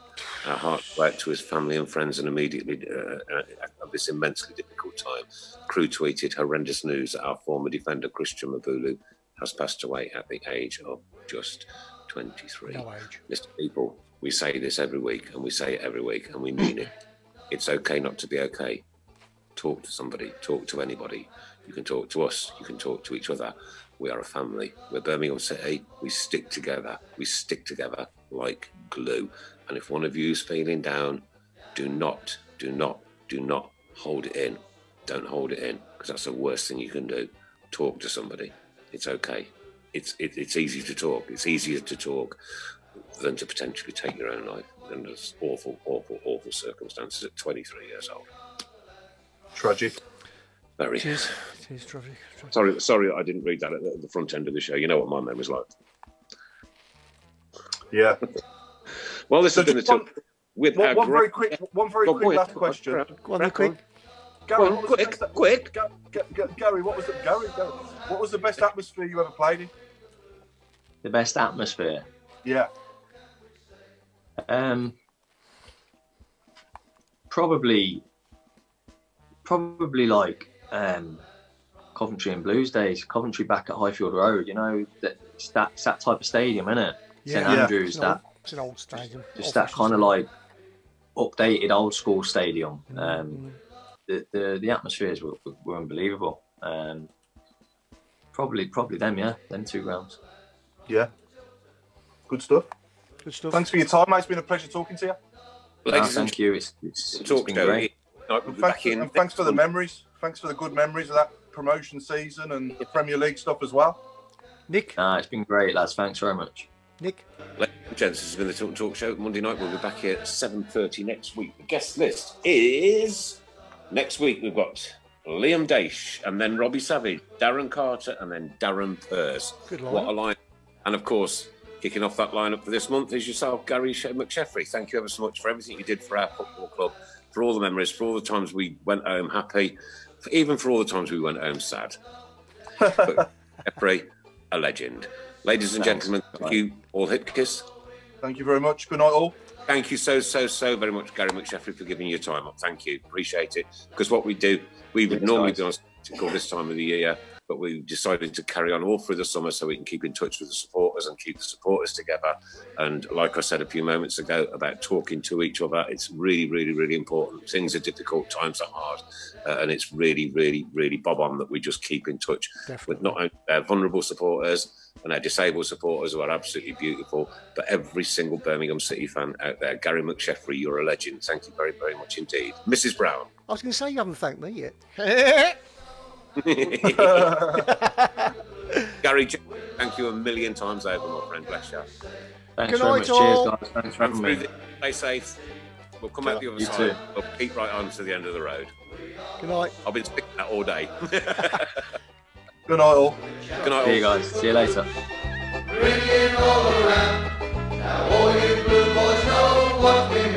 B: Our hearts go out to his family and friends and immediately uh, uh, at this immensely difficult time. Crewe tweeted horrendous news that our former defender Christian Mbulu has passed away at the age of just 23.
A: No age.
B: Mr. People, we say this every week and we say it every week and we mean it. It's okay not to be okay. Talk to somebody, talk to anybody. You can talk to us, you can talk to each other. We are a family. We're Birmingham City. We stick together. We stick together like glue. And if one of you is feeling down, do not, do not, do not hold it in. Don't hold it in because that's the worst thing you can do. Talk to somebody. It's okay. It's it, it's easy to talk. It's easier to talk than to potentially take your own life. There's awful, awful, awful circumstances at 23 years old.
C: Tragic.
B: Very.
A: It is. It is tragic. tragic.
B: Sorry, sorry, I didn't read that at the, at the front end of the show. You know what my memory's like.
C: Yeah.
B: Well, this
C: So
B: has been the
C: just one,
B: top with
C: one,
B: our
C: one very
B: great-
C: quick, one very
B: Go
C: quick
B: on,
C: last
B: go on,
C: question.
B: go on.
A: Go on then, quick.
C: Gary,
B: Go on,
C: what was the
B: quick,
C: best-
B: quick.
C: Ga- Ga- Ga- Gary, what was the Gary, Gary, what was the best atmosphere you ever played in?
D: The best atmosphere.
C: Yeah.
D: Um, probably, probably like um, Coventry and Blues days. Coventry back at Highfield Road. You know that it's that, it's that type of stadium, isn't it? St
A: Yeah.
D: Andrews.
A: It's an,
D: That
A: old, it's an old stadium.
D: just that kind of like updated old school stadium. Um, the, the the atmospheres were, were, were unbelievable. Um, probably probably them, yeah, them two grounds.
C: Yeah. Good stuff.
A: Good stuff.
C: Thanks for your time, mate. It's been a pleasure talking to you.
B: Ladies and
D: thank you. It's it's, it's
B: talk
D: been
B: show.
D: great.
B: We'll
C: thanks,
B: back
C: for,
B: in
C: thanks for the memories. Thanks for the good memories of that promotion season and the Premier League stuff as well.
A: Nick,
D: Ah, it's been great, lads. Thanks very much.
A: Nick,
B: Ladies and gents, this has been the Tilton Talk Show. Monday night, we'll be back here at 7.30 next week. The guest list is... Next week, we've got Liam Daish, and then Robbie Savage, Darren Carter, and then Darren Purse.
A: Good line.
B: What a line. And of course, kicking off that lineup for this month is yourself, Gary Sh- McSheffrey. Thank you ever so much for everything you did for our football club for all the memories, for all the times we went home happy, even for all the times we went home sad. Jeffrey, a legend. Ladies and Thanks. gentlemen, thank you all. Hit kiss.
C: Thank you very much. Good night, all.
B: Thank you so, so, so very much, Gary McSheffrey, for giving your time up. Thank you. Appreciate it. Because what we do, we would normally nice. be on this time of the year but we decided to carry on all through the summer so we can keep in touch with the supporters and keep the supporters together. And like I said a few moments ago about talking to each other, it's really, really, really important. Things are difficult, times are hard, uh, and it's really, really, really bob on that we just keep in touch Definitely. with not only our vulnerable supporters and our disabled supporters who are absolutely beautiful, but every single Birmingham City fan out there. Gary McSheffrey, you're a legend. Thank you very, very much indeed. Mrs. Brown.
A: I was going to say you haven't thanked me yet.
B: Gary, thank you a million times over, my friend. Bless you.
D: Thanks Good very much. Cheers, guys. Thanks for having me.
B: Stay safe. We'll come out the other you side. Too. We'll keep right on to the end of the road.
A: Good night.
B: I've been speaking that all day.
C: Good night, all.
B: Good night,
D: See you guys. See you later. Ringing all around. Now all you blue boys know what we